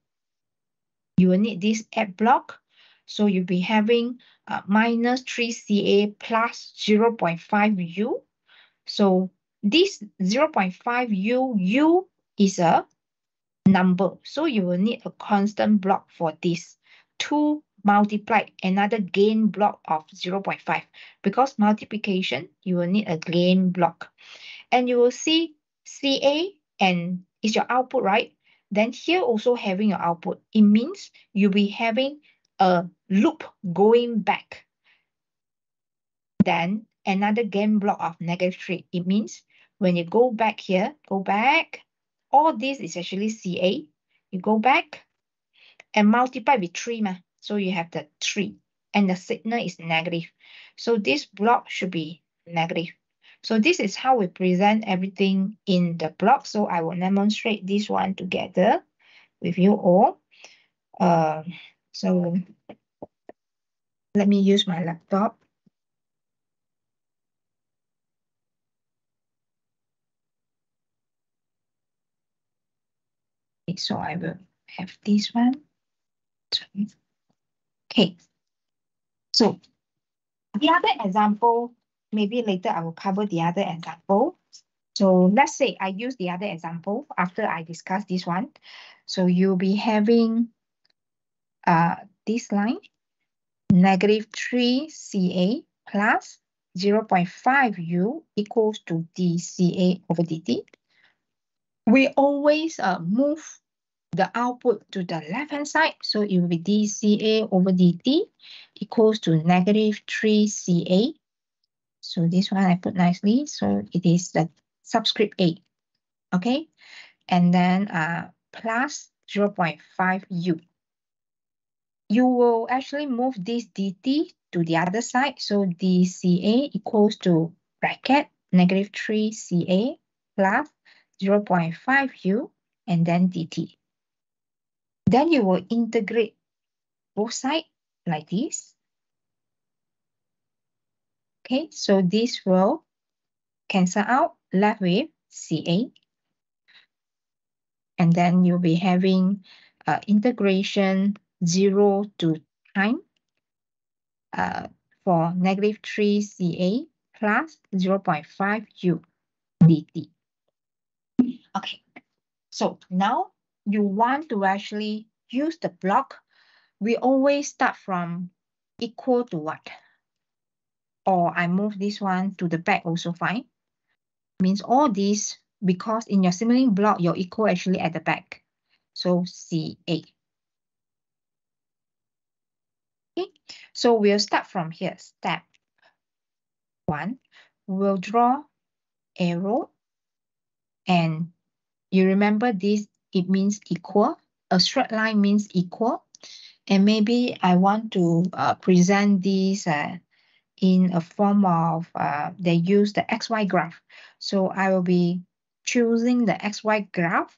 You will need this add block. So you'll be having uh, minus 3CA plus 0 0.5U. So this 0 0.5U, U is a number. So you will need a constant block for this. 2 multiplied another gain block of 0 0.5. Because multiplication, you will need a gain block. And you will see CA and is your output, right? Then here also having your output. It means you'll be having a loop going back. Then another gain block of negative 3. It means when you go back here, go back, all this is actually CA. You go back and multiply with 3. Ma. So you have the 3. And the signal is negative. So this block should be negative. So this is how we present everything in the block. So I will demonstrate this one together with you all. Uh, so let me use my laptop. So I will have this one. Okay, so the other example, maybe later I will cover the other example. So let's say I use the other example after I discuss this one. So you'll be having uh, this line, negative 3CA plus 0.5U equals to dCA over dt. We always uh, move the output to the left-hand side. So it will be dCA over dt equals to negative 3CA. So this one I put nicely. So it is the subscript A. Okay. And then uh, plus 0.5U. You will actually move this dt to the other side. So dCA equals to bracket negative 3CA plus 0.5U and then dt. Then you will integrate both sides like this. Okay, so this will cancel out left with CA. And then you'll be having uh, integration 0 to time uh, for negative 3CA plus 0.5U dt. Okay, so now you want to actually use the block, we always start from equal to what? Or I move this one to the back also fine. Means all these, because in your Simulink block, your equal actually at the back. So CA. Okay, so we'll start from here. Step one, we'll draw arrow. And you remember this it means equal. A straight line means equal. And maybe I want to uh, present this uh, in a form of, uh, they use the XY graph. So I will be choosing the XY graph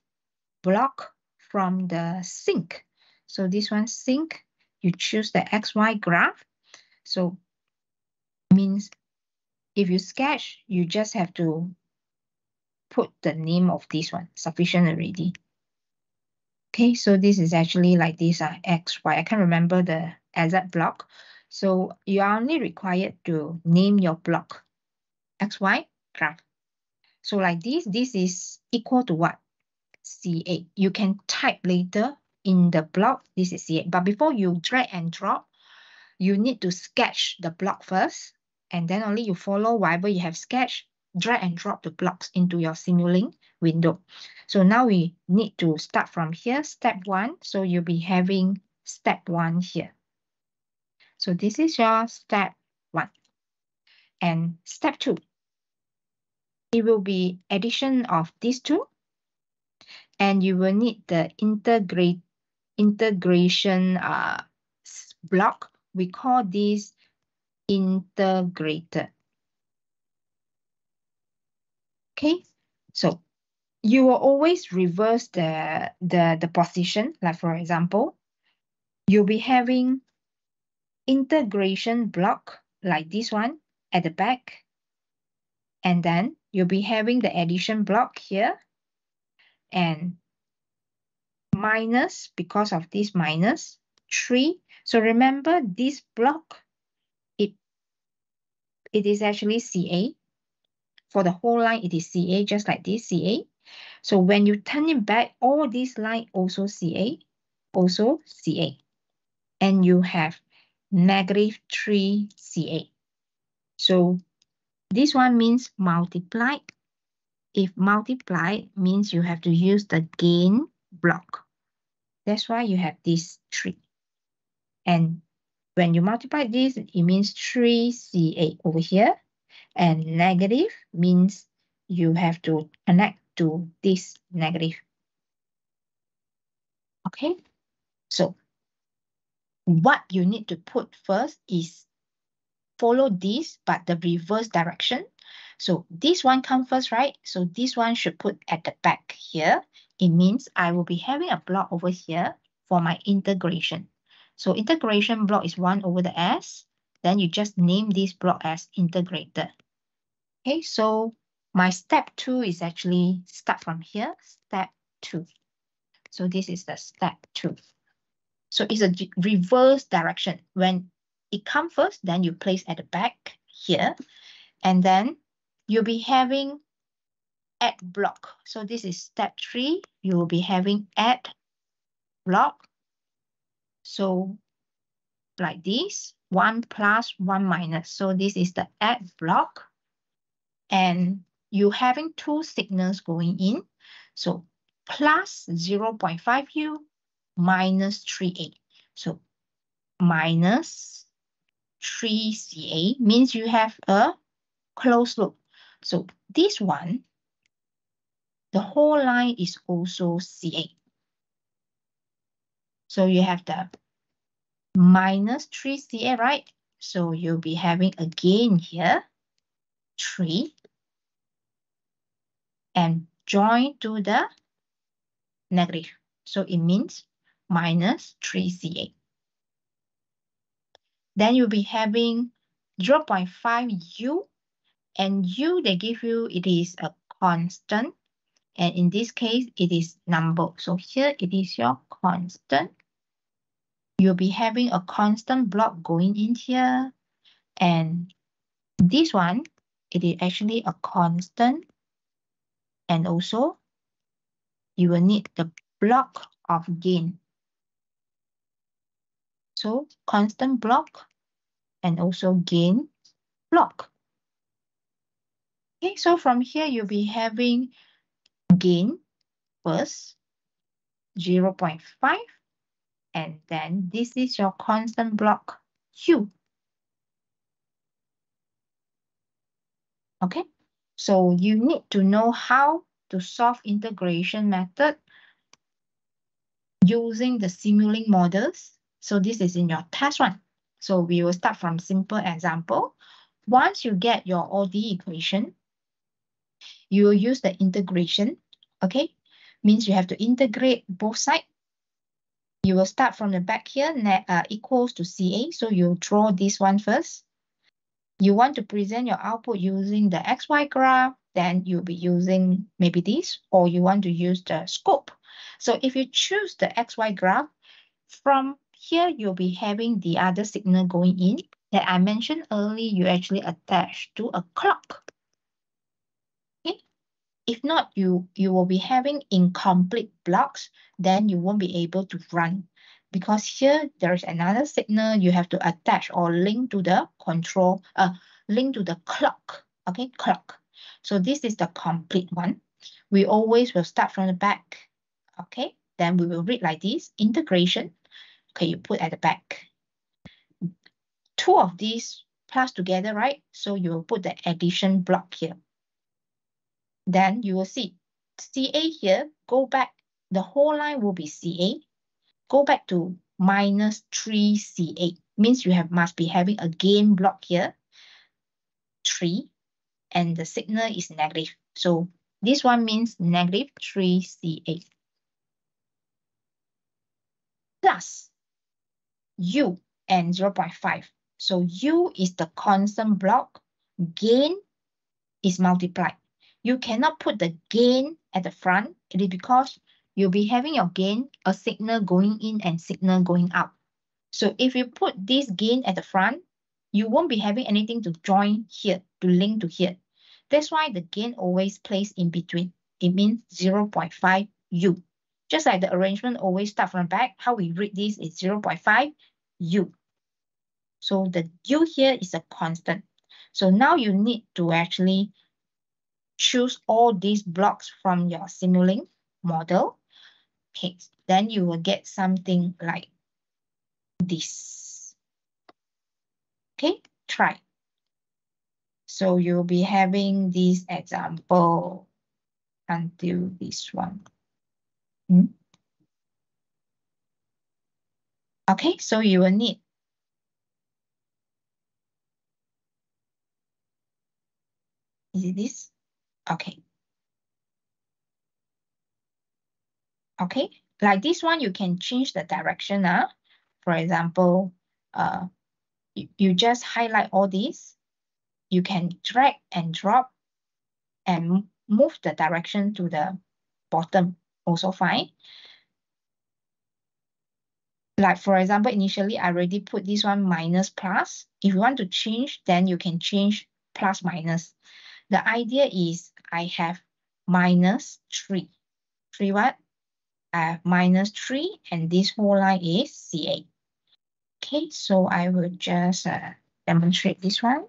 block from the sink. So this one sink, you choose the XY graph. So means if you sketch, you just have to put the name of this one, sufficient already. Okay, so this is actually like this uh, X, Y. I can't remember the exact block. So you are only required to name your block X, Y graph. So like this, this is equal to what? CA. You can type later in the block, this is CA. But before you drag and drop, you need to sketch the block first. And then only you follow whatever you have sketched, drag and drop the blocks into your Simulink window. So now we need to start from here, step one. So you'll be having step one here. So this is your step one. And step two, it will be addition of these two. And you will need the integrate integration uh, block. We call this integrator. Okay, so you will always reverse the, the, the position. Like for example, you'll be having integration block like this one at the back. And then you'll be having the addition block here and minus because of this minus 3. So remember this block, it, it is actually CA. For the whole line, it is CA, just like this CA. So when you turn it back, all these line also CA, also CA. And you have negative 3 CA. So this one means multiply. If multiply means you have to use the gain block. That's why you have this 3. And when you multiply this, it means 3 CA over here. And negative means you have to connect to this negative. Okay, so what you need to put first is follow this, but the reverse direction. So this one come first, right? So this one should put at the back here. It means I will be having a block over here for my integration. So integration block is 1 over the S. Then you just name this block as integrator. Okay, so my step 2 is actually start from here, step 2. So this is the step 2. So it's a reverse direction. When it comes first, then you place at the back here. And then you'll be having add block. So this is step 3. You will be having add block so like this, 1 plus 1 minus. So this is the add block. And you having two signals going in. So plus 0 0.5U minus 3A. So minus 3CA means you have a closed loop. So this one, the whole line is also CA. So you have the minus 3CA, right? So you'll be having again here, 3, and join to the negative. So it means minus 3CA. Then you'll be having 0 0.5 U, and U they give you, it is a constant. And in this case, it is number. So here it is your constant. You'll be having a constant block going in here. And this one, it is actually a constant. And also, you will need the block of gain. So constant block and also gain block. Okay, so from here, you'll be having gain first, 0 0.5, and then this is your constant block Q. Okay, so you need to know how to solve integration method using the Simulink models. So this is in your test one. So we will start from simple example. Once you get your ODE equation, you will use the integration okay? Means you have to integrate both sides. You will start from the back here, uh, equals to CA. So you draw this one first. You want to present your output using the XY graph, then you'll be using maybe this, or you want to use the scope. So if you choose the XY graph, from here you'll be having the other signal going in that I mentioned earlier, you actually attach to a clock. If not, you, you will be having incomplete blocks, then you won't be able to run. Because here, there is another signal you have to attach or link to the control, uh, link to the clock, okay, clock. So this is the complete one. We always will start from the back, okay? Then we will read like this, integration. Okay, you put at the back. Two of these plus together, right? So you will put the addition block here then you will see CA here, go back, the whole line will be CA, go back to minus 3CA, means you have must be having a gain block here, 3, and the signal is negative. So this one means negative 3CA. Plus U and 0 0.5. So U is the constant block, gain is multiplied you cannot put the gain at the front. It is because you'll be having your gain, a signal going in and signal going out. So if you put this gain at the front, you won't be having anything to join here, to link to here. That's why the gain always placed in between. It means 0.5 U. Just like the arrangement always start from back, how we read this is 0.5 U. So the U here is a constant. So now you need to actually choose all these blocks from your Simulink model. Then you will get something like this. Okay, try. So you'll be having this example until this one. Hmm? Okay, so you will need Is it this? Okay. Okay, like this one, you can change the direction. Uh. For example, uh, you, you just highlight all these. You can drag and drop and move the direction to the bottom, also fine. Like for example, initially I already put this one minus plus. If you want to change, then you can change plus minus. The idea is I have minus three. Three what? I have minus three and this whole line is CA. Okay, so I will just uh, demonstrate this one.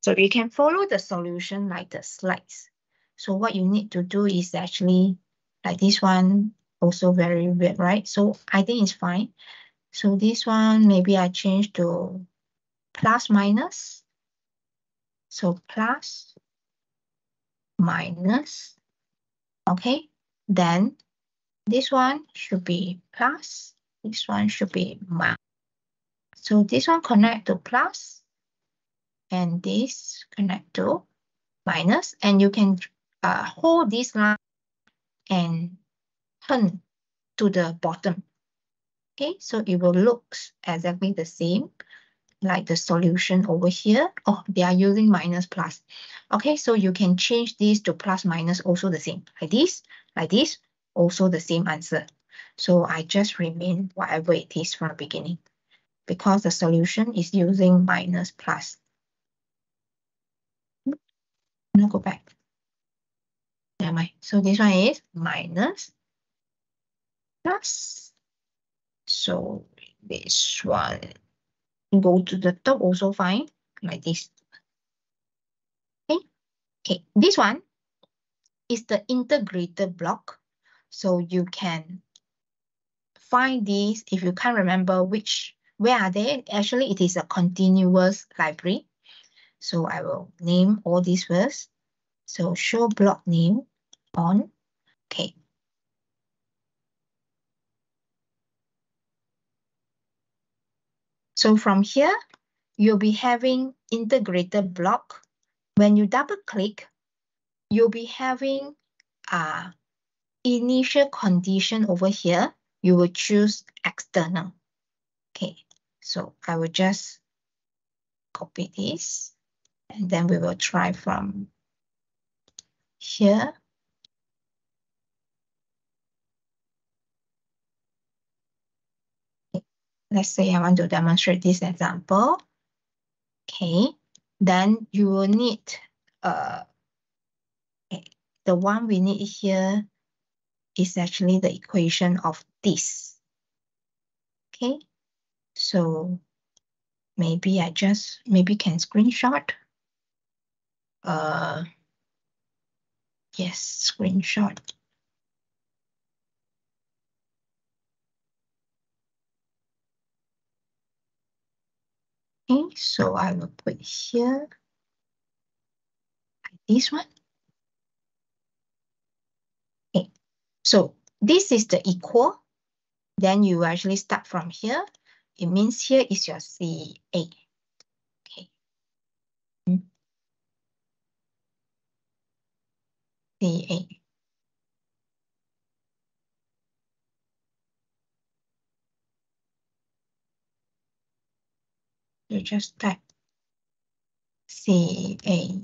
So you can follow the solution like the slides. So what you need to do is actually like this one, also very weird, right? So I think it's fine. So this one, maybe I change to plus minus. So plus minus, okay? Then this one should be plus, this one should be minus. So this one connect to plus, and this connect to minus, and you can uh, hold this line and turn to the bottom. Okay, so it will look exactly the same like the solution over here. Oh, they are using minus plus. Okay, so you can change this to plus minus also the same. Like this, like this, also the same answer. So I just remain whatever it is from the beginning because the solution is using minus plus. Now go back. Never mind. So this one is minus plus. So this one go to the top also fine, like this. Okay, okay. This one is the integrated block. So you can find these if you can't remember which, where are they? Actually, it is a continuous library. So I will name all these first. So show block name on, okay. So from here, you'll be having integrated block. When you double click, you'll be having uh, initial condition over here. You will choose external. Okay, so I will just copy this and then we will try from here. Let's say I want to demonstrate this example. Okay, then you will need uh, the one we need here is actually the equation of this. Okay, so maybe I just maybe can screenshot. Uh, yes, screenshot. Okay, so I will put here this one. Okay, so this is the equal. Then you actually start from here. It means here is your CA. Okay. CA. you just type CA.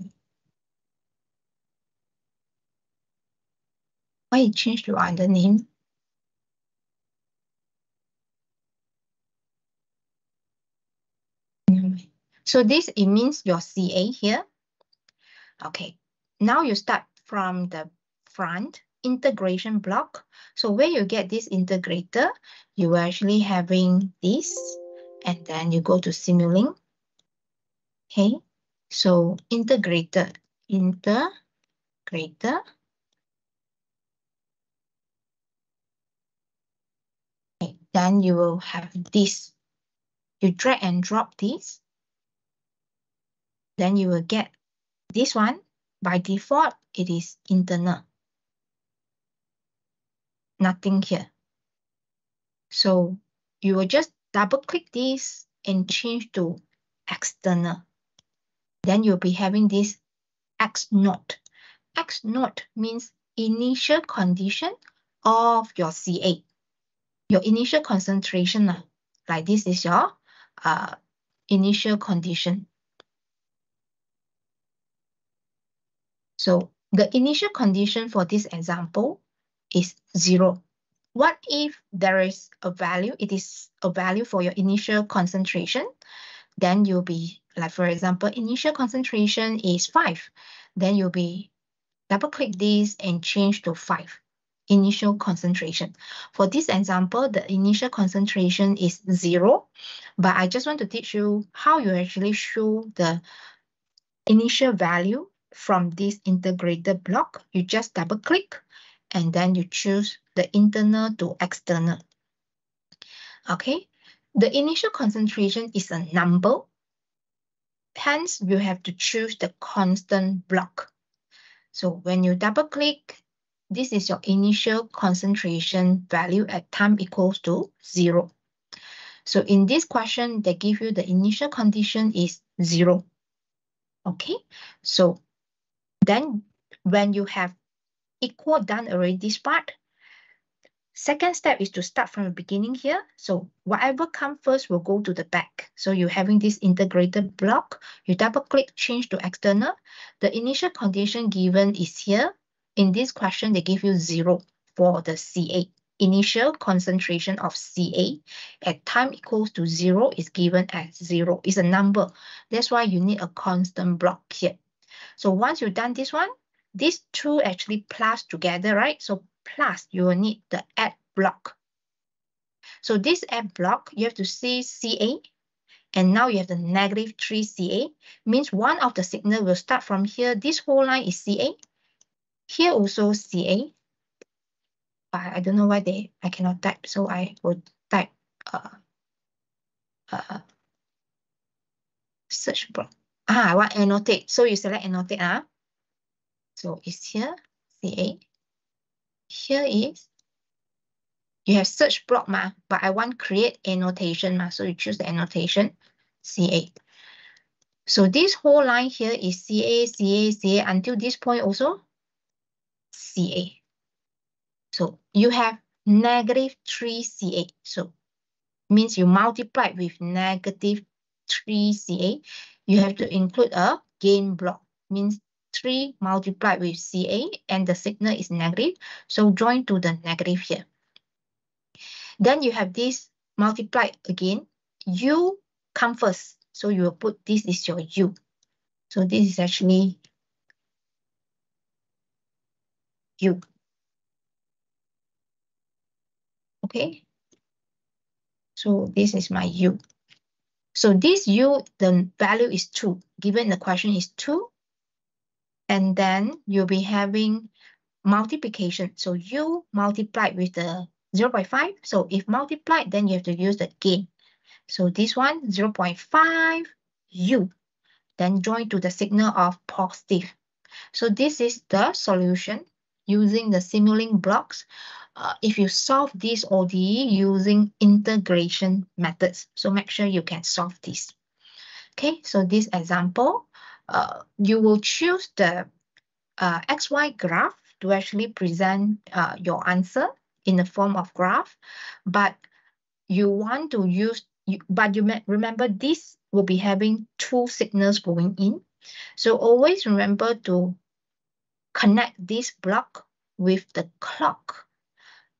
Why you change to other name? So this, it means your CA here. Okay, now you start from the front integration block. So where you get this integrator, you are actually having this and then you go to Simulink. Okay, so integrated, integrator. Okay, then you will have this. You drag and drop this. Then you will get this one. By default, it is internal. Nothing here. So you will just double click this and change to external. Then you'll be having this X naught. X naught means initial condition of your CA. Your initial concentration, like this is your uh, initial condition. So the initial condition for this example is zero. What if there is a value, it is a value for your initial concentration, then you'll be, like for example, initial concentration is five, then you'll be double click this and change to five, initial concentration. For this example, the initial concentration is zero, but I just want to teach you how you actually show the initial value from this integrated block. You just double click and then you choose the internal to external. Okay, the initial concentration is a number. Hence, you have to choose the constant block. So when you double click, this is your initial concentration value at time equals to zero. So in this question, they give you the initial condition is zero. Okay, so then when you have equal done already this part, second step is to start from the beginning here. So whatever come first will go to the back. So you're having this integrated block, you double click, change to external. The initial condition given is here. In this question, they give you zero for the CA. Initial concentration of CA at time equals to zero is given as zero. It's a number. That's why you need a constant block here. So once you've done this one, these two actually plus together, right? So plus, you will need the add block. So this add block, you have to see CA, and now you have the negative 3 CA, means one of the signal will start from here. This whole line is CA. Here also CA. I, I don't know why they I cannot type, so I will type uh, uh, search block. Ah, I want annotate. So you select annotate. Ah. So it's here, CA. Here is, you have search block, ma, but I want create annotation. Ma, so you choose the annotation, CA. So this whole line here is CA, CA, CA until this point also, CA. So you have negative 3 CA. So means you multiply with negative 3 CA. You have to include a gain block, means 3 multiplied with CA and the signal is negative. So join to the negative here. Then you have this multiplied again. U come first. So you will put this is your U. So this is actually U. Okay. So this is my U. So this U, the value is 2. Given the question is 2, and then you'll be having multiplication. So you multiplied with the 0 0.5. So if multiplied, then you have to use the gain. So this one, 0 0.5 u, then join to the signal of positive. So this is the solution using the Simulink blocks. Uh, if you solve this ODE using integration methods, so make sure you can solve this. Okay, so this example, uh, you will choose the uh, XY graph to actually present uh, your answer in the form of graph, but you want to use, but you remember this will be having two signals going in. So always remember to connect this block with the clock.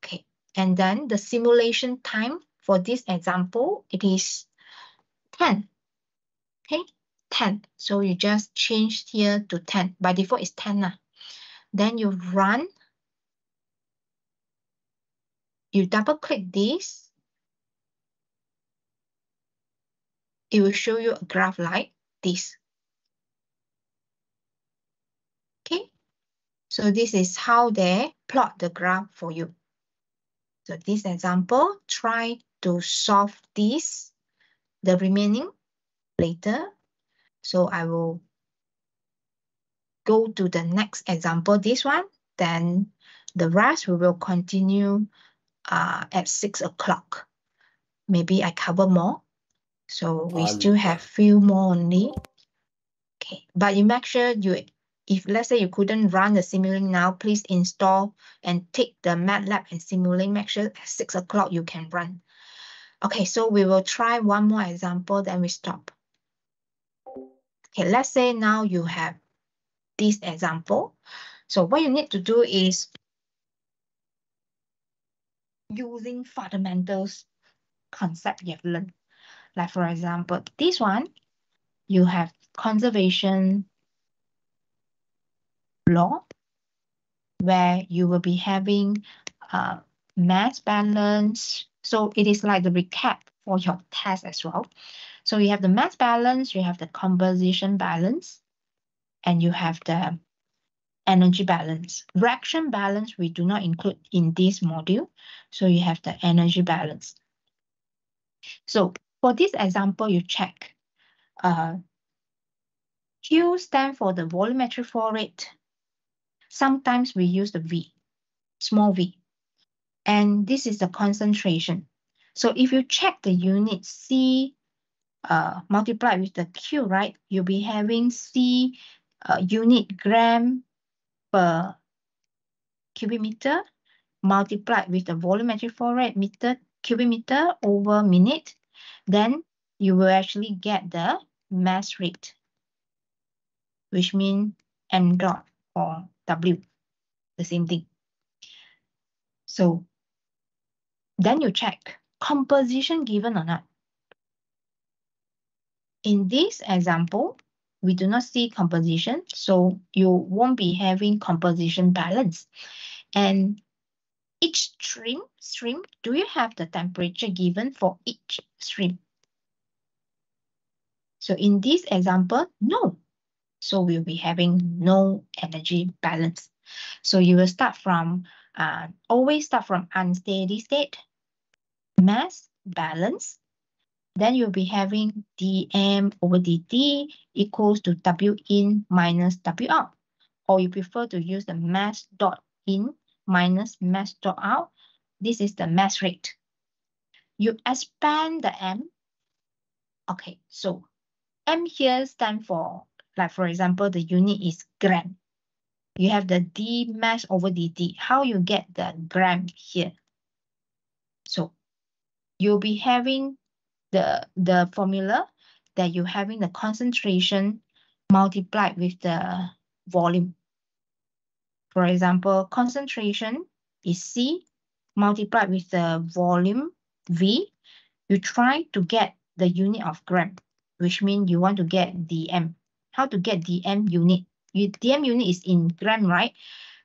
Okay, and then the simulation time for this example, it is 10. Okay, 10. So you just change here to 10. By default, it's 10. Nah. Then you run. You double click this. It will show you a graph like this. Okay. So this is how they plot the graph for you. So this example, try to solve this, the remaining later. So I will go to the next example, this one, then the rest we will continue uh, at six o'clock. Maybe I cover more. So we still have few more only. Okay, but you make sure you if let's say you couldn't run the Simulink now, please install and take the MATLAB and Simulink. Make sure at 6 o'clock you can run. Okay, so we will try one more example, then we stop. Okay, let's say now you have this example. So what you need to do is using fundamentals concept you have learned. Like for example, this one, you have conservation law, where you will be having uh, mass balance. So it is like the recap for your test as well. So you have the mass balance, you have the composition balance, and you have the energy balance. Reaction balance, we do not include in this module. So you have the energy balance. So for this example, you check uh, Q stand for the volumetric flow rate. Sometimes we use the V, small v. And this is the concentration. So if you check the unit C uh, multiplied with the Q, right, you'll be having C uh, unit gram per cubic meter multiplied with the volumetric flow rate meter cubic meter over minute, then you will actually get the mass rate, which means m dot or w, the same thing. So then you check composition given or not. In this example, we do not see composition, so you won't be having composition balance. And each stream, stream, do you have the temperature given for each stream? So in this example, no. So we'll be having no energy balance. So you will start from, uh, always start from unsteady state, mass balance, then you'll be having dm over dt equals to w in minus w out. Or you prefer to use the mass dot in minus mass dot out. This is the mass rate. You expand the m. Okay, so m here stand for, like for example, the unit is gram. You have the d mass over dt. How you get the gram here? So you'll be having the, the formula that you're having the concentration multiplied with the volume. For example, concentration is C multiplied with the volume V. You try to get the unit of gram, which means you want to get dm. How to get dm unit? You, dm unit is in gram, right?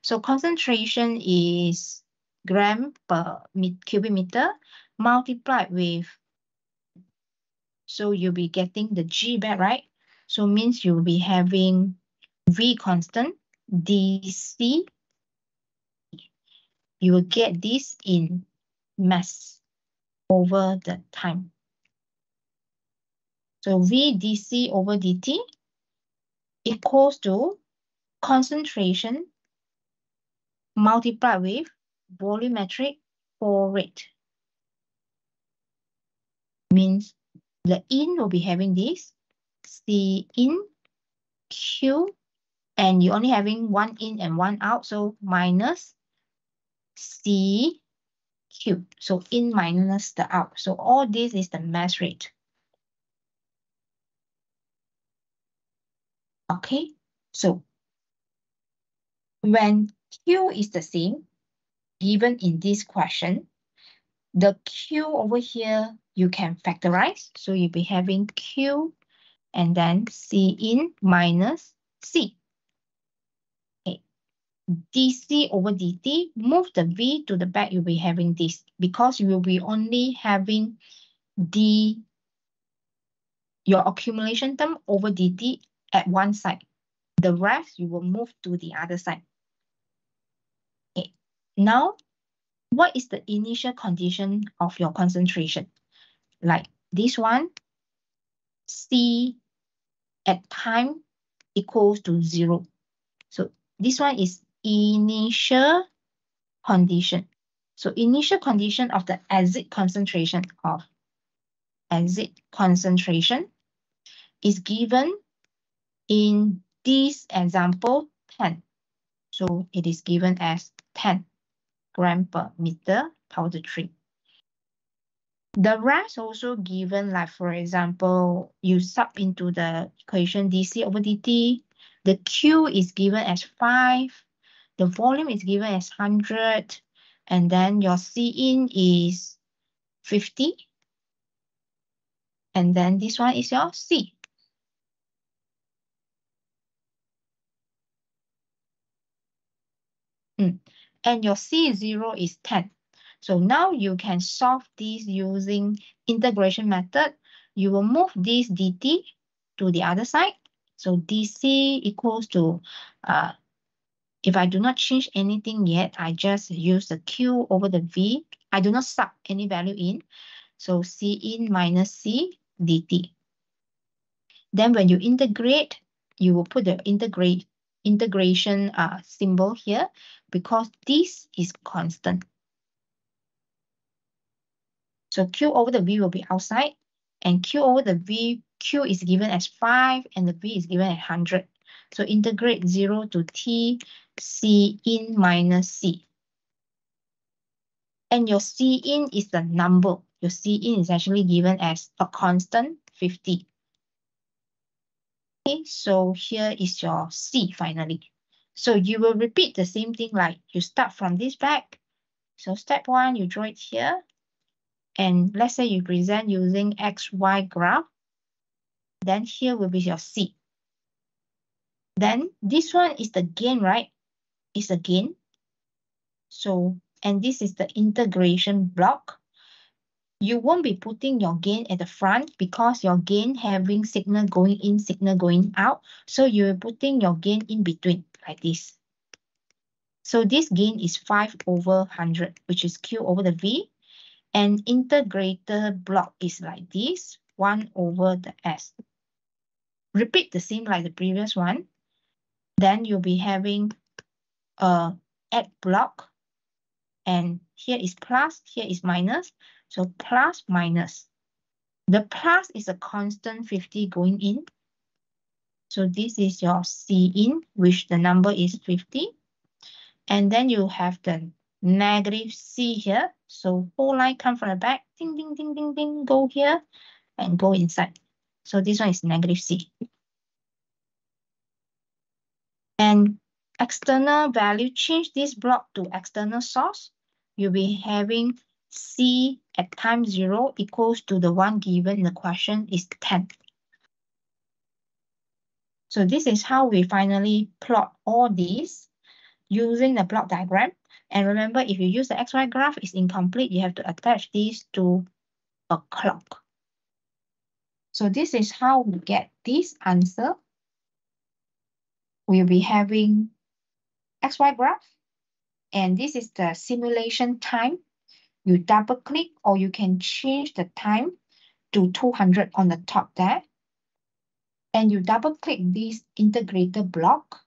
So concentration is gram per cubic meter multiplied with so you'll be getting the G back, right? So means you'll be having V constant, DC. You will get this in mass over the time. So V dc over dt equals to concentration multiplied with volumetric flow rate. Means the in will be having this C in Q and you're only having one in and one out. So minus C Q. So in minus the out. So all this is the mass rate. Okay, so when Q is the same, given in this question, the Q over here you can factorize. So you'll be having Q and then C in minus C. Okay. dC over dt, move the V to the back, you'll be having this because you will be only having D, your accumulation term over dt at one side. The rest you will move to the other side. Okay. Now, what is the initial condition of your concentration? like this one, C at time equals to zero. So this one is initial condition. So initial condition of the exit concentration of exit concentration is given in this example 10. So it is given as 10 gram per meter power to 3. The rest also given, like for example, you sub into the equation dc over dt. The Q is given as 5. The volume is given as 100. And then your C in is 50. And then this one is your C. Mm. And your C0 is 10. So now you can solve this using integration method. You will move this dt to the other side. So dc equals to, uh, if I do not change anything yet, I just use the q over the v. I do not sub any value in. So c in minus c dt. Then when you integrate, you will put the integrate integration uh, symbol here because this is constant. So Q over the V will be outside and Q over the V, Q is given as 5 and the V is given as 100. So integrate 0 to T, C in minus C. And your C in is the number. Your C in is actually given as a constant 50. Okay, so here is your C finally. So you will repeat the same thing like you start from this back. So step one, you draw it here. And let's say you present using XY graph, then here will be your C. Then this one is the gain, right? Is the gain. So, and this is the integration block. You won't be putting your gain at the front because your gain having signal going in, signal going out. So you're putting your gain in between like this. So this gain is 5 over 100, which is Q over the V. And integrator block is like this, 1 over the S. Repeat the same like the previous one. Then you'll be having a add block. And here is plus, here is minus. So plus minus. The plus is a constant 50 going in. So this is your C in, which the number is 50. And then you have the negative C here. So whole line come from the back, ding, ding, ding, ding, ding, go here and go inside. So this one is negative C. And external value, change this block to external source. You'll be having C at time zero equals to the one given in the question is 10. So this is how we finally plot all these using the block diagram. And remember, if you use the XY graph, it's incomplete. You have to attach these to a clock. So this is how we get this answer. We'll be having XY graph. And this is the simulation time. You double click or you can change the time to 200 on the top there. And you double click this integrator block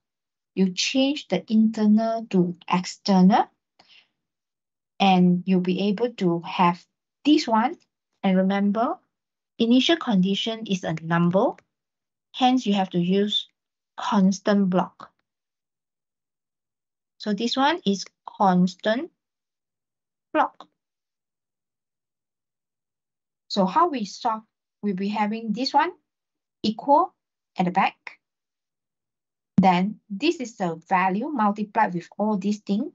you change the internal to external and you'll be able to have this one. And remember, initial condition is a number. Hence, you have to use constant block. So this one is constant block. So how we solve, we'll be having this one equal at the back then this is the value multiplied with all these things.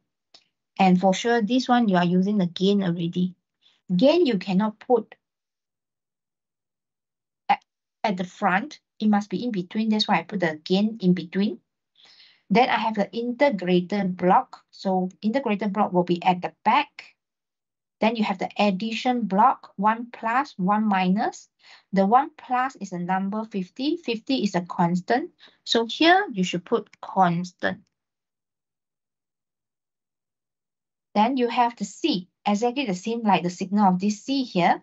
And for sure, this one you are using the gain already. Gain you cannot put at, at the front. It must be in between. That's why I put the gain in between. Then I have the integrated block. So integrated block will be at the back. Then you have the addition block, 1 plus, 1 minus. The 1 plus is a number 50. 50 is a constant. So here you should put constant. Then you have the C, exactly the same like the signal of this C here.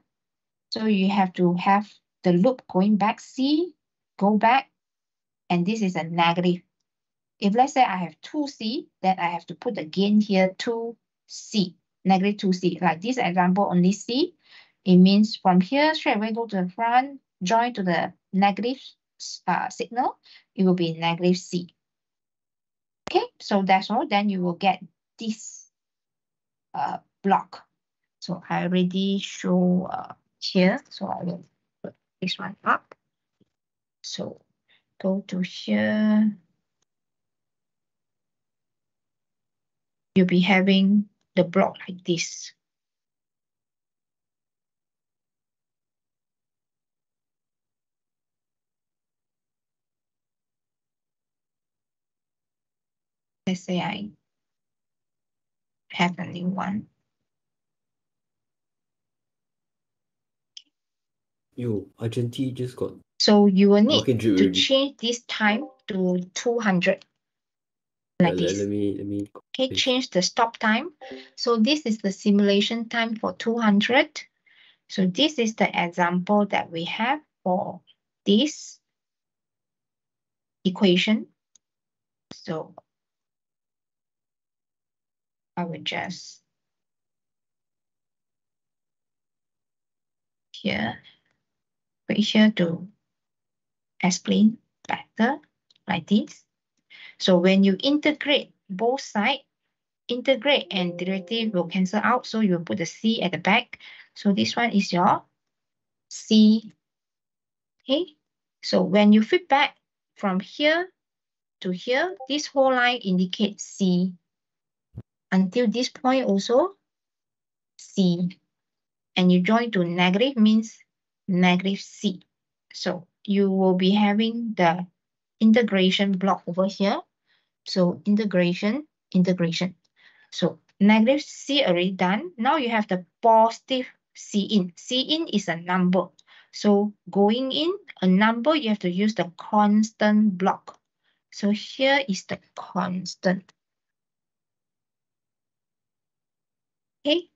So you have to have the loop going back C, go back, and this is a negative. If let's say I have 2C, then I have to put the gain here 2C negative 2c. Like this example, only c. It means from here, straight away go to the front, join to the negative uh, signal, it will be negative c. Okay, so that's all. Then you will get this uh, block. So I already show uh, here. So I will put this one up. So go to here. You'll be having the block like this. Let's say I have a new one. Yo, Argentina just got So you will need drip to change this time to 200 Uh, like let, this. let me let me Okay, change the stop time. So this is the simulation time for 200. So this is the example that we have for this equation. So I will just here, put here to explain better like this. So when you integrate both sides, integrate and derivative will cancel out. So you will put the C at the back. So this one is your C. Okay. So when you flip back from here to here, this whole line indicates C. Until this point also C. And you join to negative means negative C. So you will be having the integration block over here. So integration, integration. So negative C already done. Now you have the positive C in. C in is a number. So going in a number, you have to use the constant block. So here is the constant. Okay.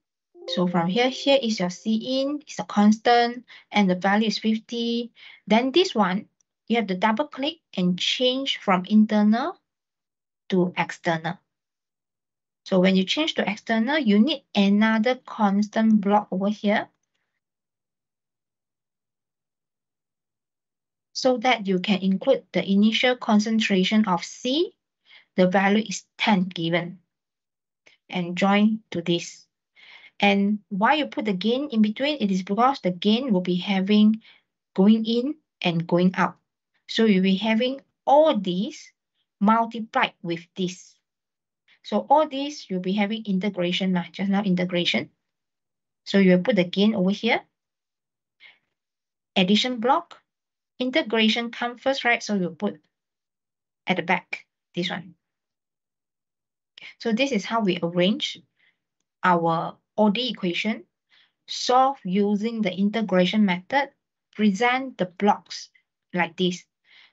So from here, here is your C in, it's a constant, and the value is 50. Then this one, you have to double click and change from internal to external. So when you change to external, you need another constant block over here. So that you can include the initial concentration of C, the value is 10 given, and join to this. And why you put the gain in between? It is because the gain will be having going in and going out. So you'll be having all these multiplied with this. So all these you'll be having integration, lah, just now integration. So you will put the gain over here. Addition block. Integration come first, right? So you put at the back, this one. So this is how we arrange our OD equation, solve using the integration method, present the blocks like this.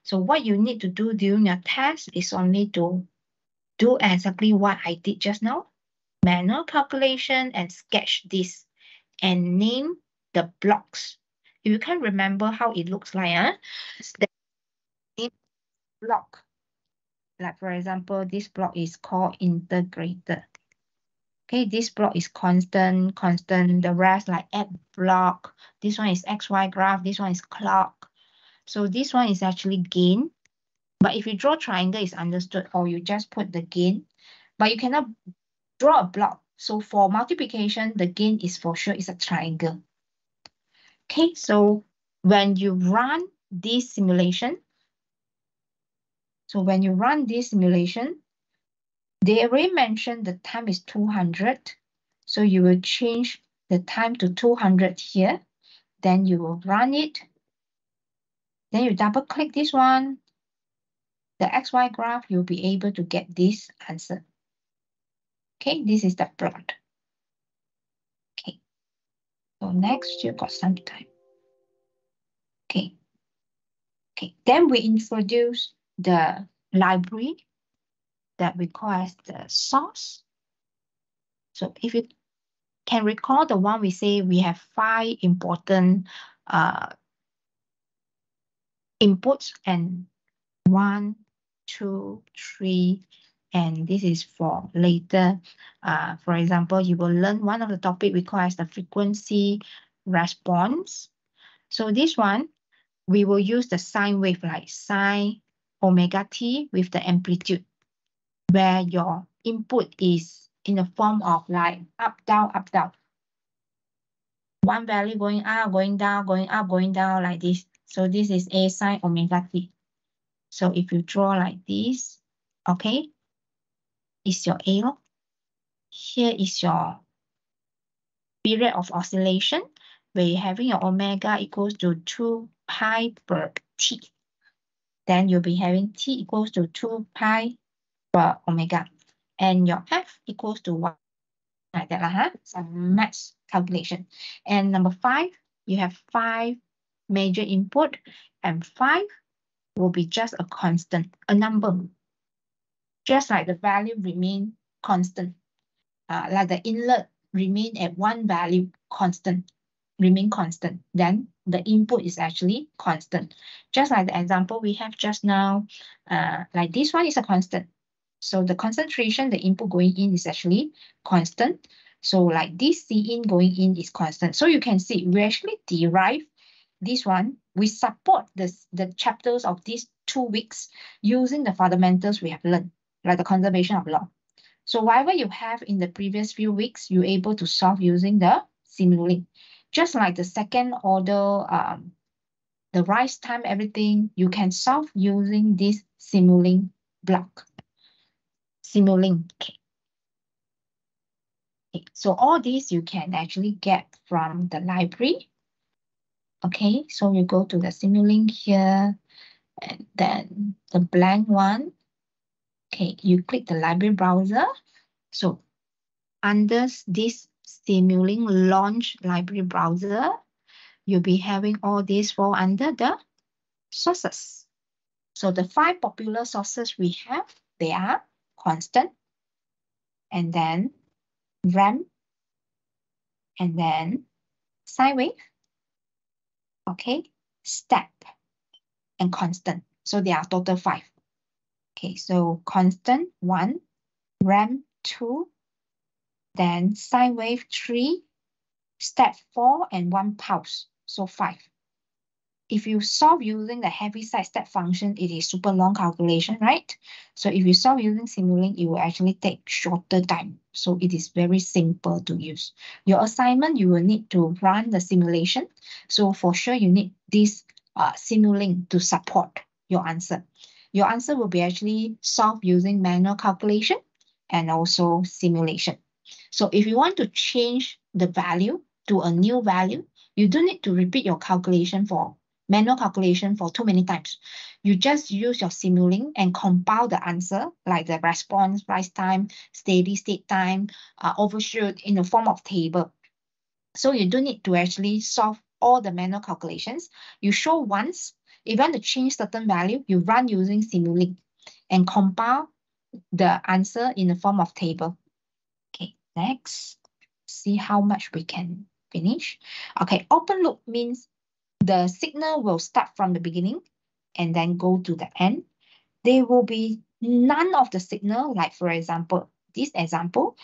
So what you need to do during your test is only to do exactly what I did just now, manual calculation and sketch this and name the blocks. If you can remember how it looks like, huh? name block. Like for example, this block is called integrated. Okay, this block is constant, constant. The rest like add block. This one is XY graph. This one is clock. So this one is actually gain. But if you draw triangle, it's understood. Or you just put the gain. But you cannot draw a block. So for multiplication, the gain is for sure is a triangle. Okay, so when you run this simulation, so when you run this simulation, they already mentioned the time is 200. So you will change the time to 200 here. Then you will run it. Then you double click this one. The XY graph, you'll be able to get this answer. Okay, this is the plot. Okay. So next you got some time. Okay. Okay, then we introduce the library that we call as the source. So if you can recall the one we say we have five important uh, inputs and one, two, three, and this is for later. Uh, for example, you will learn one of the topic we call as the frequency response. So this one, we will use the sine wave like sine omega t with the amplitude. where your input is in the form of like up, down, up, down. One value going up, going down, going up, going down like this. So this is A sine omega t. So if you draw like this, okay, is your A. Here is your period of oscillation where you're having your omega equals to 2 pi per t. Then you'll be having t equals to 2 pi per omega. And your f equals to 1 like that, huh? Some math calculation. And number five, you have five major input and five will be just a constant, a number. Just like the value remain constant, uh, like the inlet remain at one value constant, remain constant, then the input is actually constant. Just like the example we have just now, uh, like this one is a constant. So the concentration, the input going in is actually constant. So like this C in going in is constant. So you can see we actually derive this one. We support this, the chapters of these two weeks using the fundamentals we have learned, like the conservation of law. So whatever you have in the previous few weeks, you're able to solve using the Simulink. Just like the second order, um, the rise time, everything, you can solve using this Simulink block. Simulink. Okay. So all these you can actually get from the library. Okay, so you go to the Simulink here, and then the blank one. Okay, you click the library browser. So under this Simulink launch library browser, you'll be having all these fall under the sources. So the five popular sources we have, they are constant, and then ramp, and then sine wave, okay, step, and constant. So there are total five. Okay, so constant one, ramp two, then sine wave three, step four, and one pulse, so five. If you solve using the Heaviside step function, it is super long calculation, right? So if you solve using Simulink, it will actually take shorter time. So it is very simple to use. Your assignment, you will need to run the simulation. So for sure, you need this uh, Simulink to support your answer. Your answer will be actually solved using manual calculation and also simulation. So if you want to change the value to a new value, you don't need to repeat your calculation for manual calculation for too many times. You just use your Simulink and compile the answer, like the response, rise time, steady state time, uh, overshoot in the form of table. So you don't need to actually solve all the manual calculations. You show once, if you want to change certain value, you run using Simulink and compile the answer in the form of table. Okay, next, see how much we can finish. Okay, open loop means the signal will start from the beginning and then go to the end. There will be none of the signal, like for example, this example,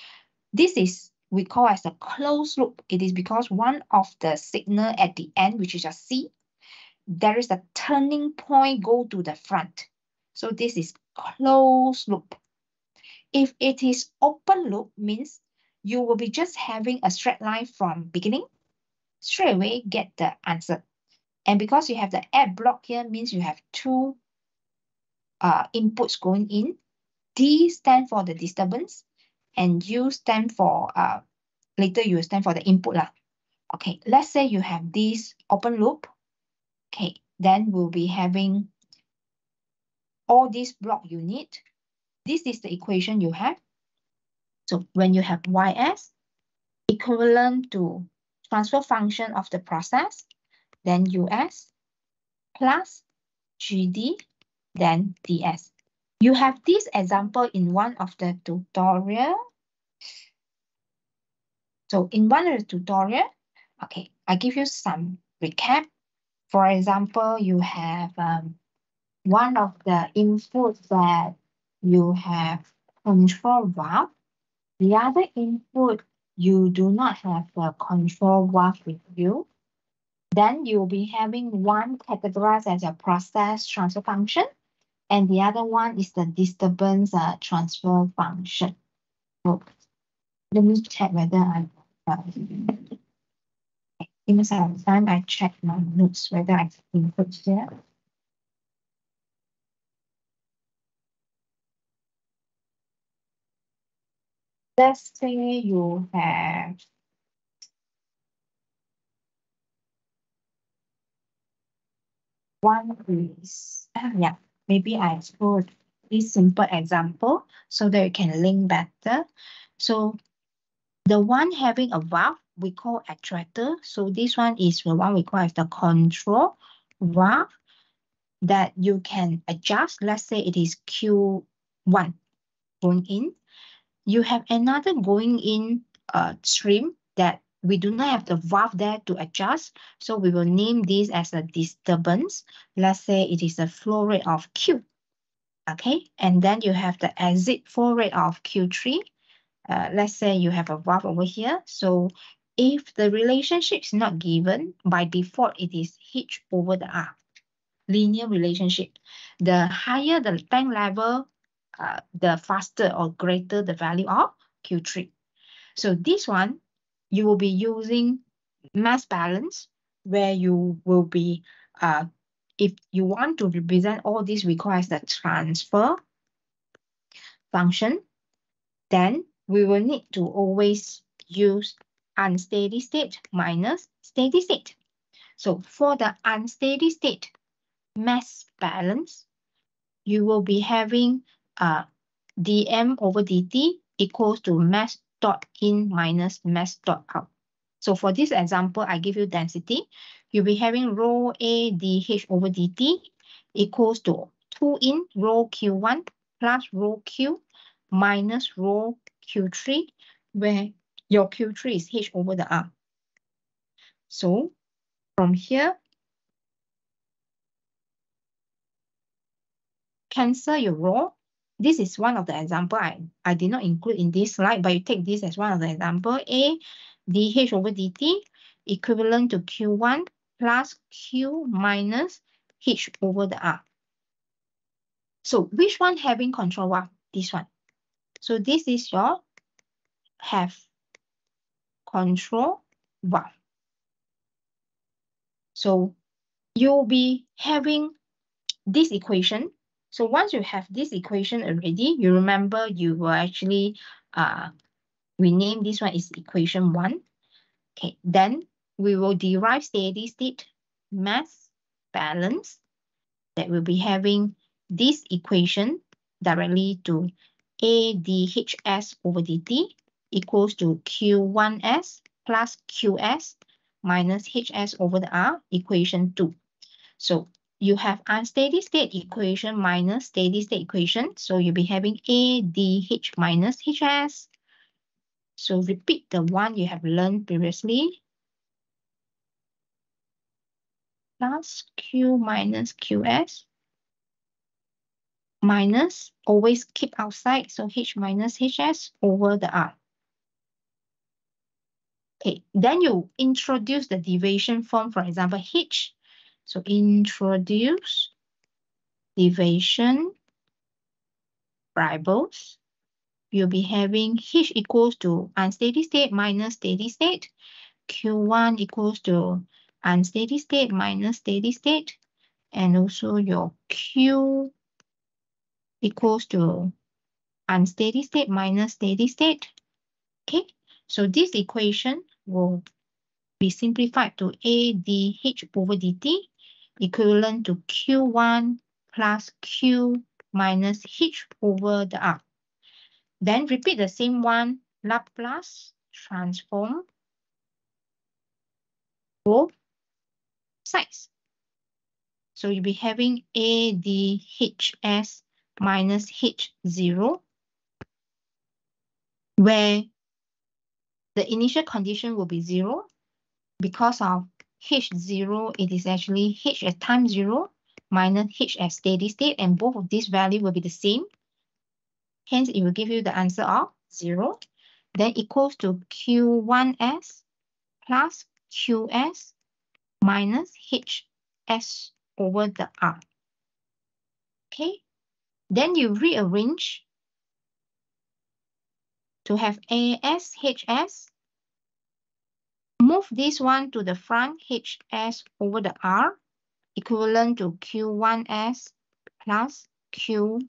this is we call as a closed loop. It is because one of the signal at the end, which is a C, there is a turning point go to the front. So this is closed loop. If it is open loop, means you will be just having a straight line from beginning, straight away get the answer. And because you have the add block here, means you have two uh, inputs going in. D stand for the disturbance, and U stand for, uh, later you stand for the input. Lah. Okay, let's say you have this open loop. Okay, then we'll be having all these block you need. This is the equation you have. So when you have YS equivalent to transfer function of the process, then US plus GD, then DS. You have this example in one of the tutorial. So in one of the tutorial, okay, I give you some recap. For example, you have um, one of the inputs that you have control valve. The other input, you do not have the control valve with you. Then you'll be having one categorized as a process transfer function. And the other one is the disturbance uh, transfer function. So let me check whether I uh, me some time. I check my notes whether I input here. Let's say you have one is, yeah, maybe I put this simple example so that you can link better. So the one having a valve, we call actuator. So this one is the one we call as the control valve that you can adjust. Let's say it is Q1 going in. You have another going in uh, stream that we do not have the valve there to adjust. So we will name this as a disturbance. Let's say it is a flow rate of Q. Okay, and then you have the exit flow rate of Q3. Uh, let's say you have a valve over here. So if the relationship is not given, by default, it is H over the R, linear relationship. The higher the tank level, uh, the faster or greater the value of Q3. So this one, you will be using mass balance where you will be, uh, if you want to represent all this requires the transfer function, then we will need to always use unsteady state minus steady state. So for the unsteady state mass balance, you will be having uh, dm over dt equals to mass dot in minus mass dot out. So for this example, I give you density. You'll be having rho A dH over dt equals to 2 in rho Q1 plus rho Q minus rho Q3, where your Q3 is H over the R. So from here, cancel your rho this is one of the example I, I did not include in this slide, but you take this as one of the example. A dH over dt equivalent to Q1 plus Q minus H over the R. So which one having control valve? This one. So this is your have control valve. So you'll be having this equation so once you have this equation already, you remember you will actually uh, rename this one is equation one. Okay, then we will derive steady state mass balance that will be having this equation directly to ADHS over dt equals to Q1S plus QS minus HS over the R, equation 2. So you have unsteady state equation minus steady state equation. So you'll be having ADH minus HS. So repeat the one you have learned previously. Plus Q minus QS. Minus, always keep outside. So H minus HS over the R. Okay, then you introduce the deviation form, for example, H so introduce deviation variables. You'll be having H equals to unsteady state minus steady state. Q1 equals to unsteady state minus steady state. And also your Q equals to unsteady state minus steady state. Okay, so this equation will be simplified to A dH over dt equivalent to Q1 plus Q minus H over the R. Then repeat the same one, Laplace transform both sides. So you'll be having ADHS minus H0, where the initial condition will be zero because of H0, it is actually H at time zero minus H at steady state, and both of these values will be the same. Hence, it will give you the answer of zero. Then equals to Q1S plus QS minus HS over the R. Okay, Then you rearrange to have AS, HS. Move this one to the front, HS over the R, equivalent to Q1S plus Q.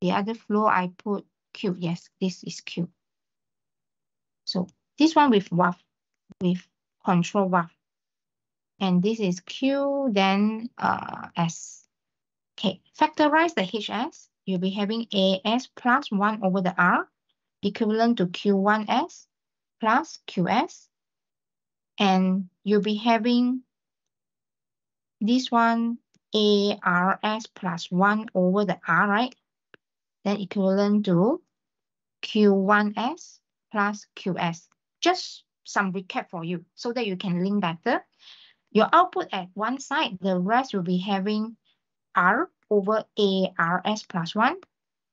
The other flow I put Q. Yes, this is Q. So this one with valve, with control valve. And this is Q, then uh, S. Okay, factorize the HS. You'll be having AS plus 1 over the R, equivalent to Q1S plus QS. And you'll be having this one ARS plus 1 over the R, right? Then equivalent to Q1S plus QS. Just some recap for you so that you can link better. Your output at one side, the rest will be having R over ARS plus 1,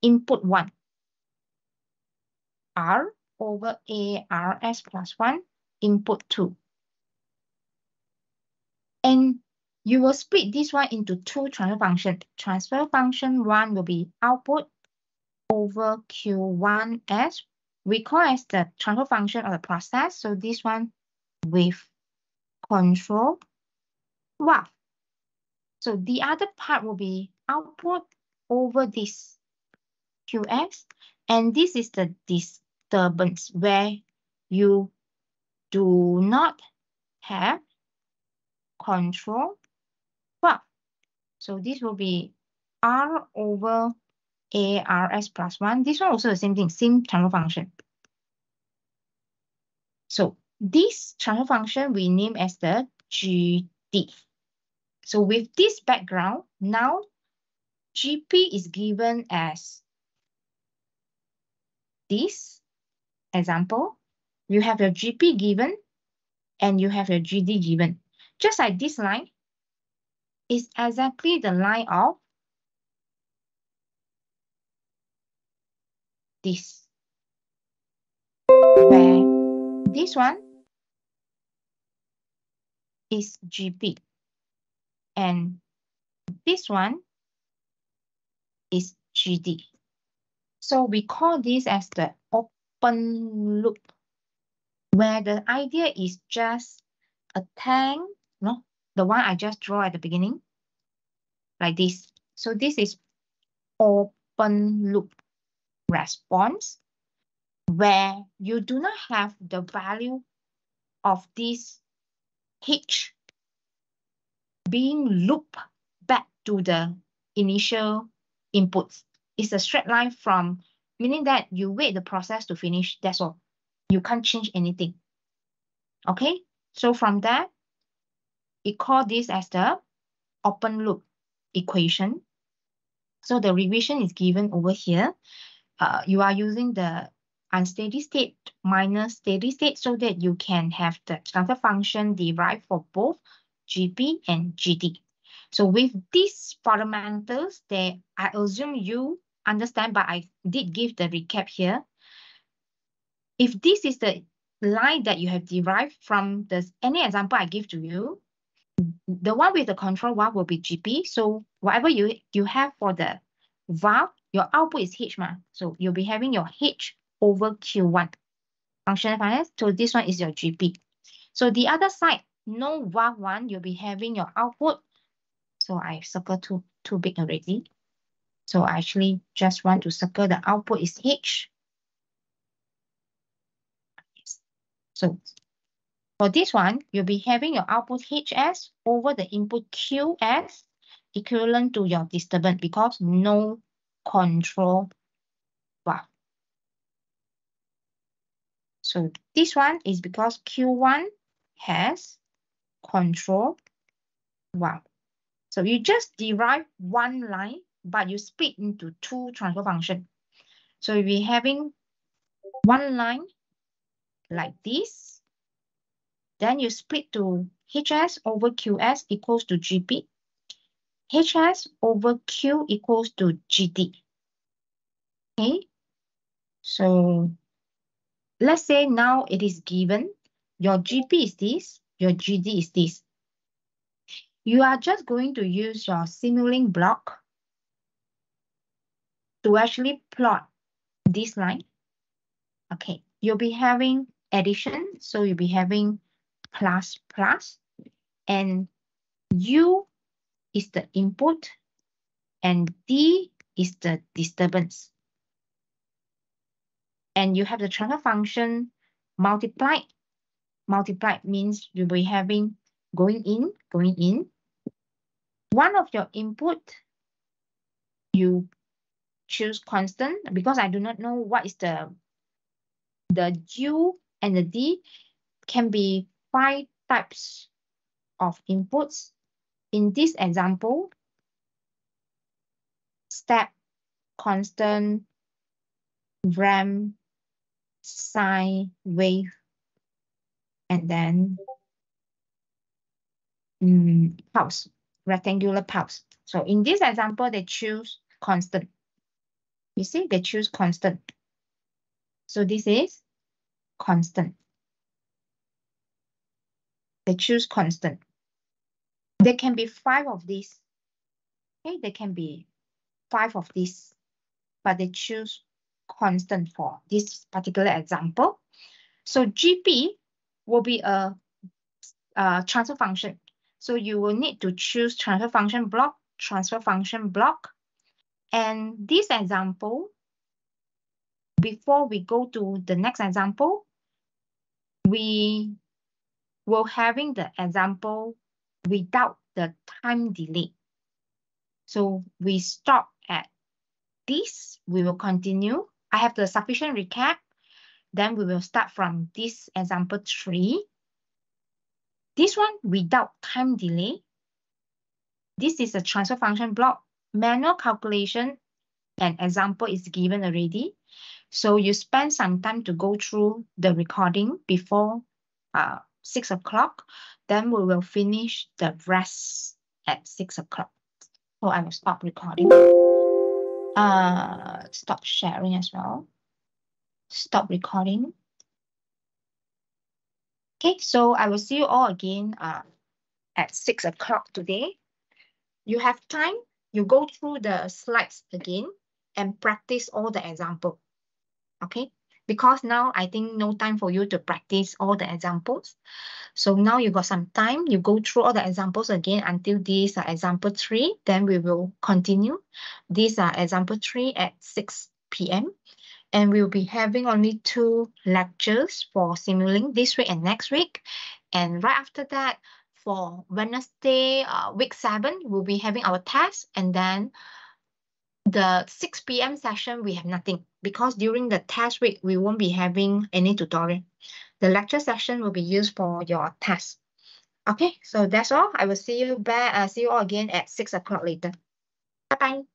input 1. R over ARS plus 1, input 2. And you will split this one into two transfer functions. Transfer function 1 will be output over Q1S. We call as the transfer function of the process. So this one with control valve. So the other part will be output over this QX. And this is the disturbance where you do not have control valve. So this will be R over ARS plus 1. This one also the same thing, same transfer function. So this transfer function we name as the GD. So with this background, now GP is given as this example. You have your GP given and you have your GD given. Just like this line is exactly the line of this. Where this one is GP. And this one is GD. So we call this as the open loop, where the idea is just a tank, the one I just draw at the beginning, like this. So this is open loop response, where you do not have the value of this H being looped back to the initial inputs. It's a straight line from, meaning that you wait the process to finish, that's all. You can't change anything. Okay, so from that, we call this as the open loop equation. So the revision is given over here. Uh, you are using the unsteady state minus steady state so that you can have the transfer function derived for both GP and GD. So with these fundamentals, they, I assume you understand, but I did give the recap here. If this is the line that you have derived from the any example I give to you, the one with the control valve will be GP. So whatever you, you have for the valve, your output is H. Ma. So you'll be having your H over Q1. Functional finance, so this one is your GP. So the other side, no valve one, you'll be having your output. So I circle too, too big already. So I actually just want to circle the output is H. So for this one, you'll be having your output HS over the input QS equivalent to your disturbance because no control valve. So this one is because Q1 has control valve. So you just derive one line, but you split into two transfer function. So you'll be having one line like this. Then you split to HS over QS equals to GP. HS over Q equals to GD. Okay, so let's say now it is given, your GP is this, your GD is this. You are just going to use your Simulink block to actually plot this line, okay, you'll be having addition. So you'll be having plus plus and U is the input and D is the disturbance. And you have the transfer function multiplied. Multiplied means you'll be having going in, going in. One of your input, you choose constant because I do not know what is the the U and the D can be five types of inputs. In this example, step, constant, ramp, sine, wave, and then um, pulse, rectangular pulse. So in this example, they choose constant. You see, they choose constant. So this is constant. They choose constant. There can be five of these. Okay, there can be five of these, but they choose constant for this particular example. So GP will be a, a transfer function. So you will need to choose transfer function block, transfer function block. And this example, before we go to the next example, we will having the example without the time delay. So we stop at this, we will continue. I have the sufficient recap. Then we will start from this example three. This one without time delay. This is a transfer function block. Manual calculation and example is given already. So you spend some time to go through the recording before uh, 6 o'clock. Then we will finish the rest at 6 o'clock. So I will stop recording. Uh, stop sharing as well. Stop recording. Okay, so I will see you all again uh, at 6 o'clock today. You have time, you go through the slides again and practice all the example. Okay, because now I think no time for you to practice all the examples. So now you got some time, you go through all the examples again until this example three, then we will continue. These are example three at 6 p.m. And we'll be having only two lectures for Simulink this week and next week. And right after that, for Wednesday, uh, week seven, we'll be having our test. And then the 6 p.m. session, we have nothing because during the test week, we won't be having any tutorial. The lecture session will be used for your test. Okay, so that's all. I will see you back. Uh, see you all again at 6 o'clock later. Bye-bye.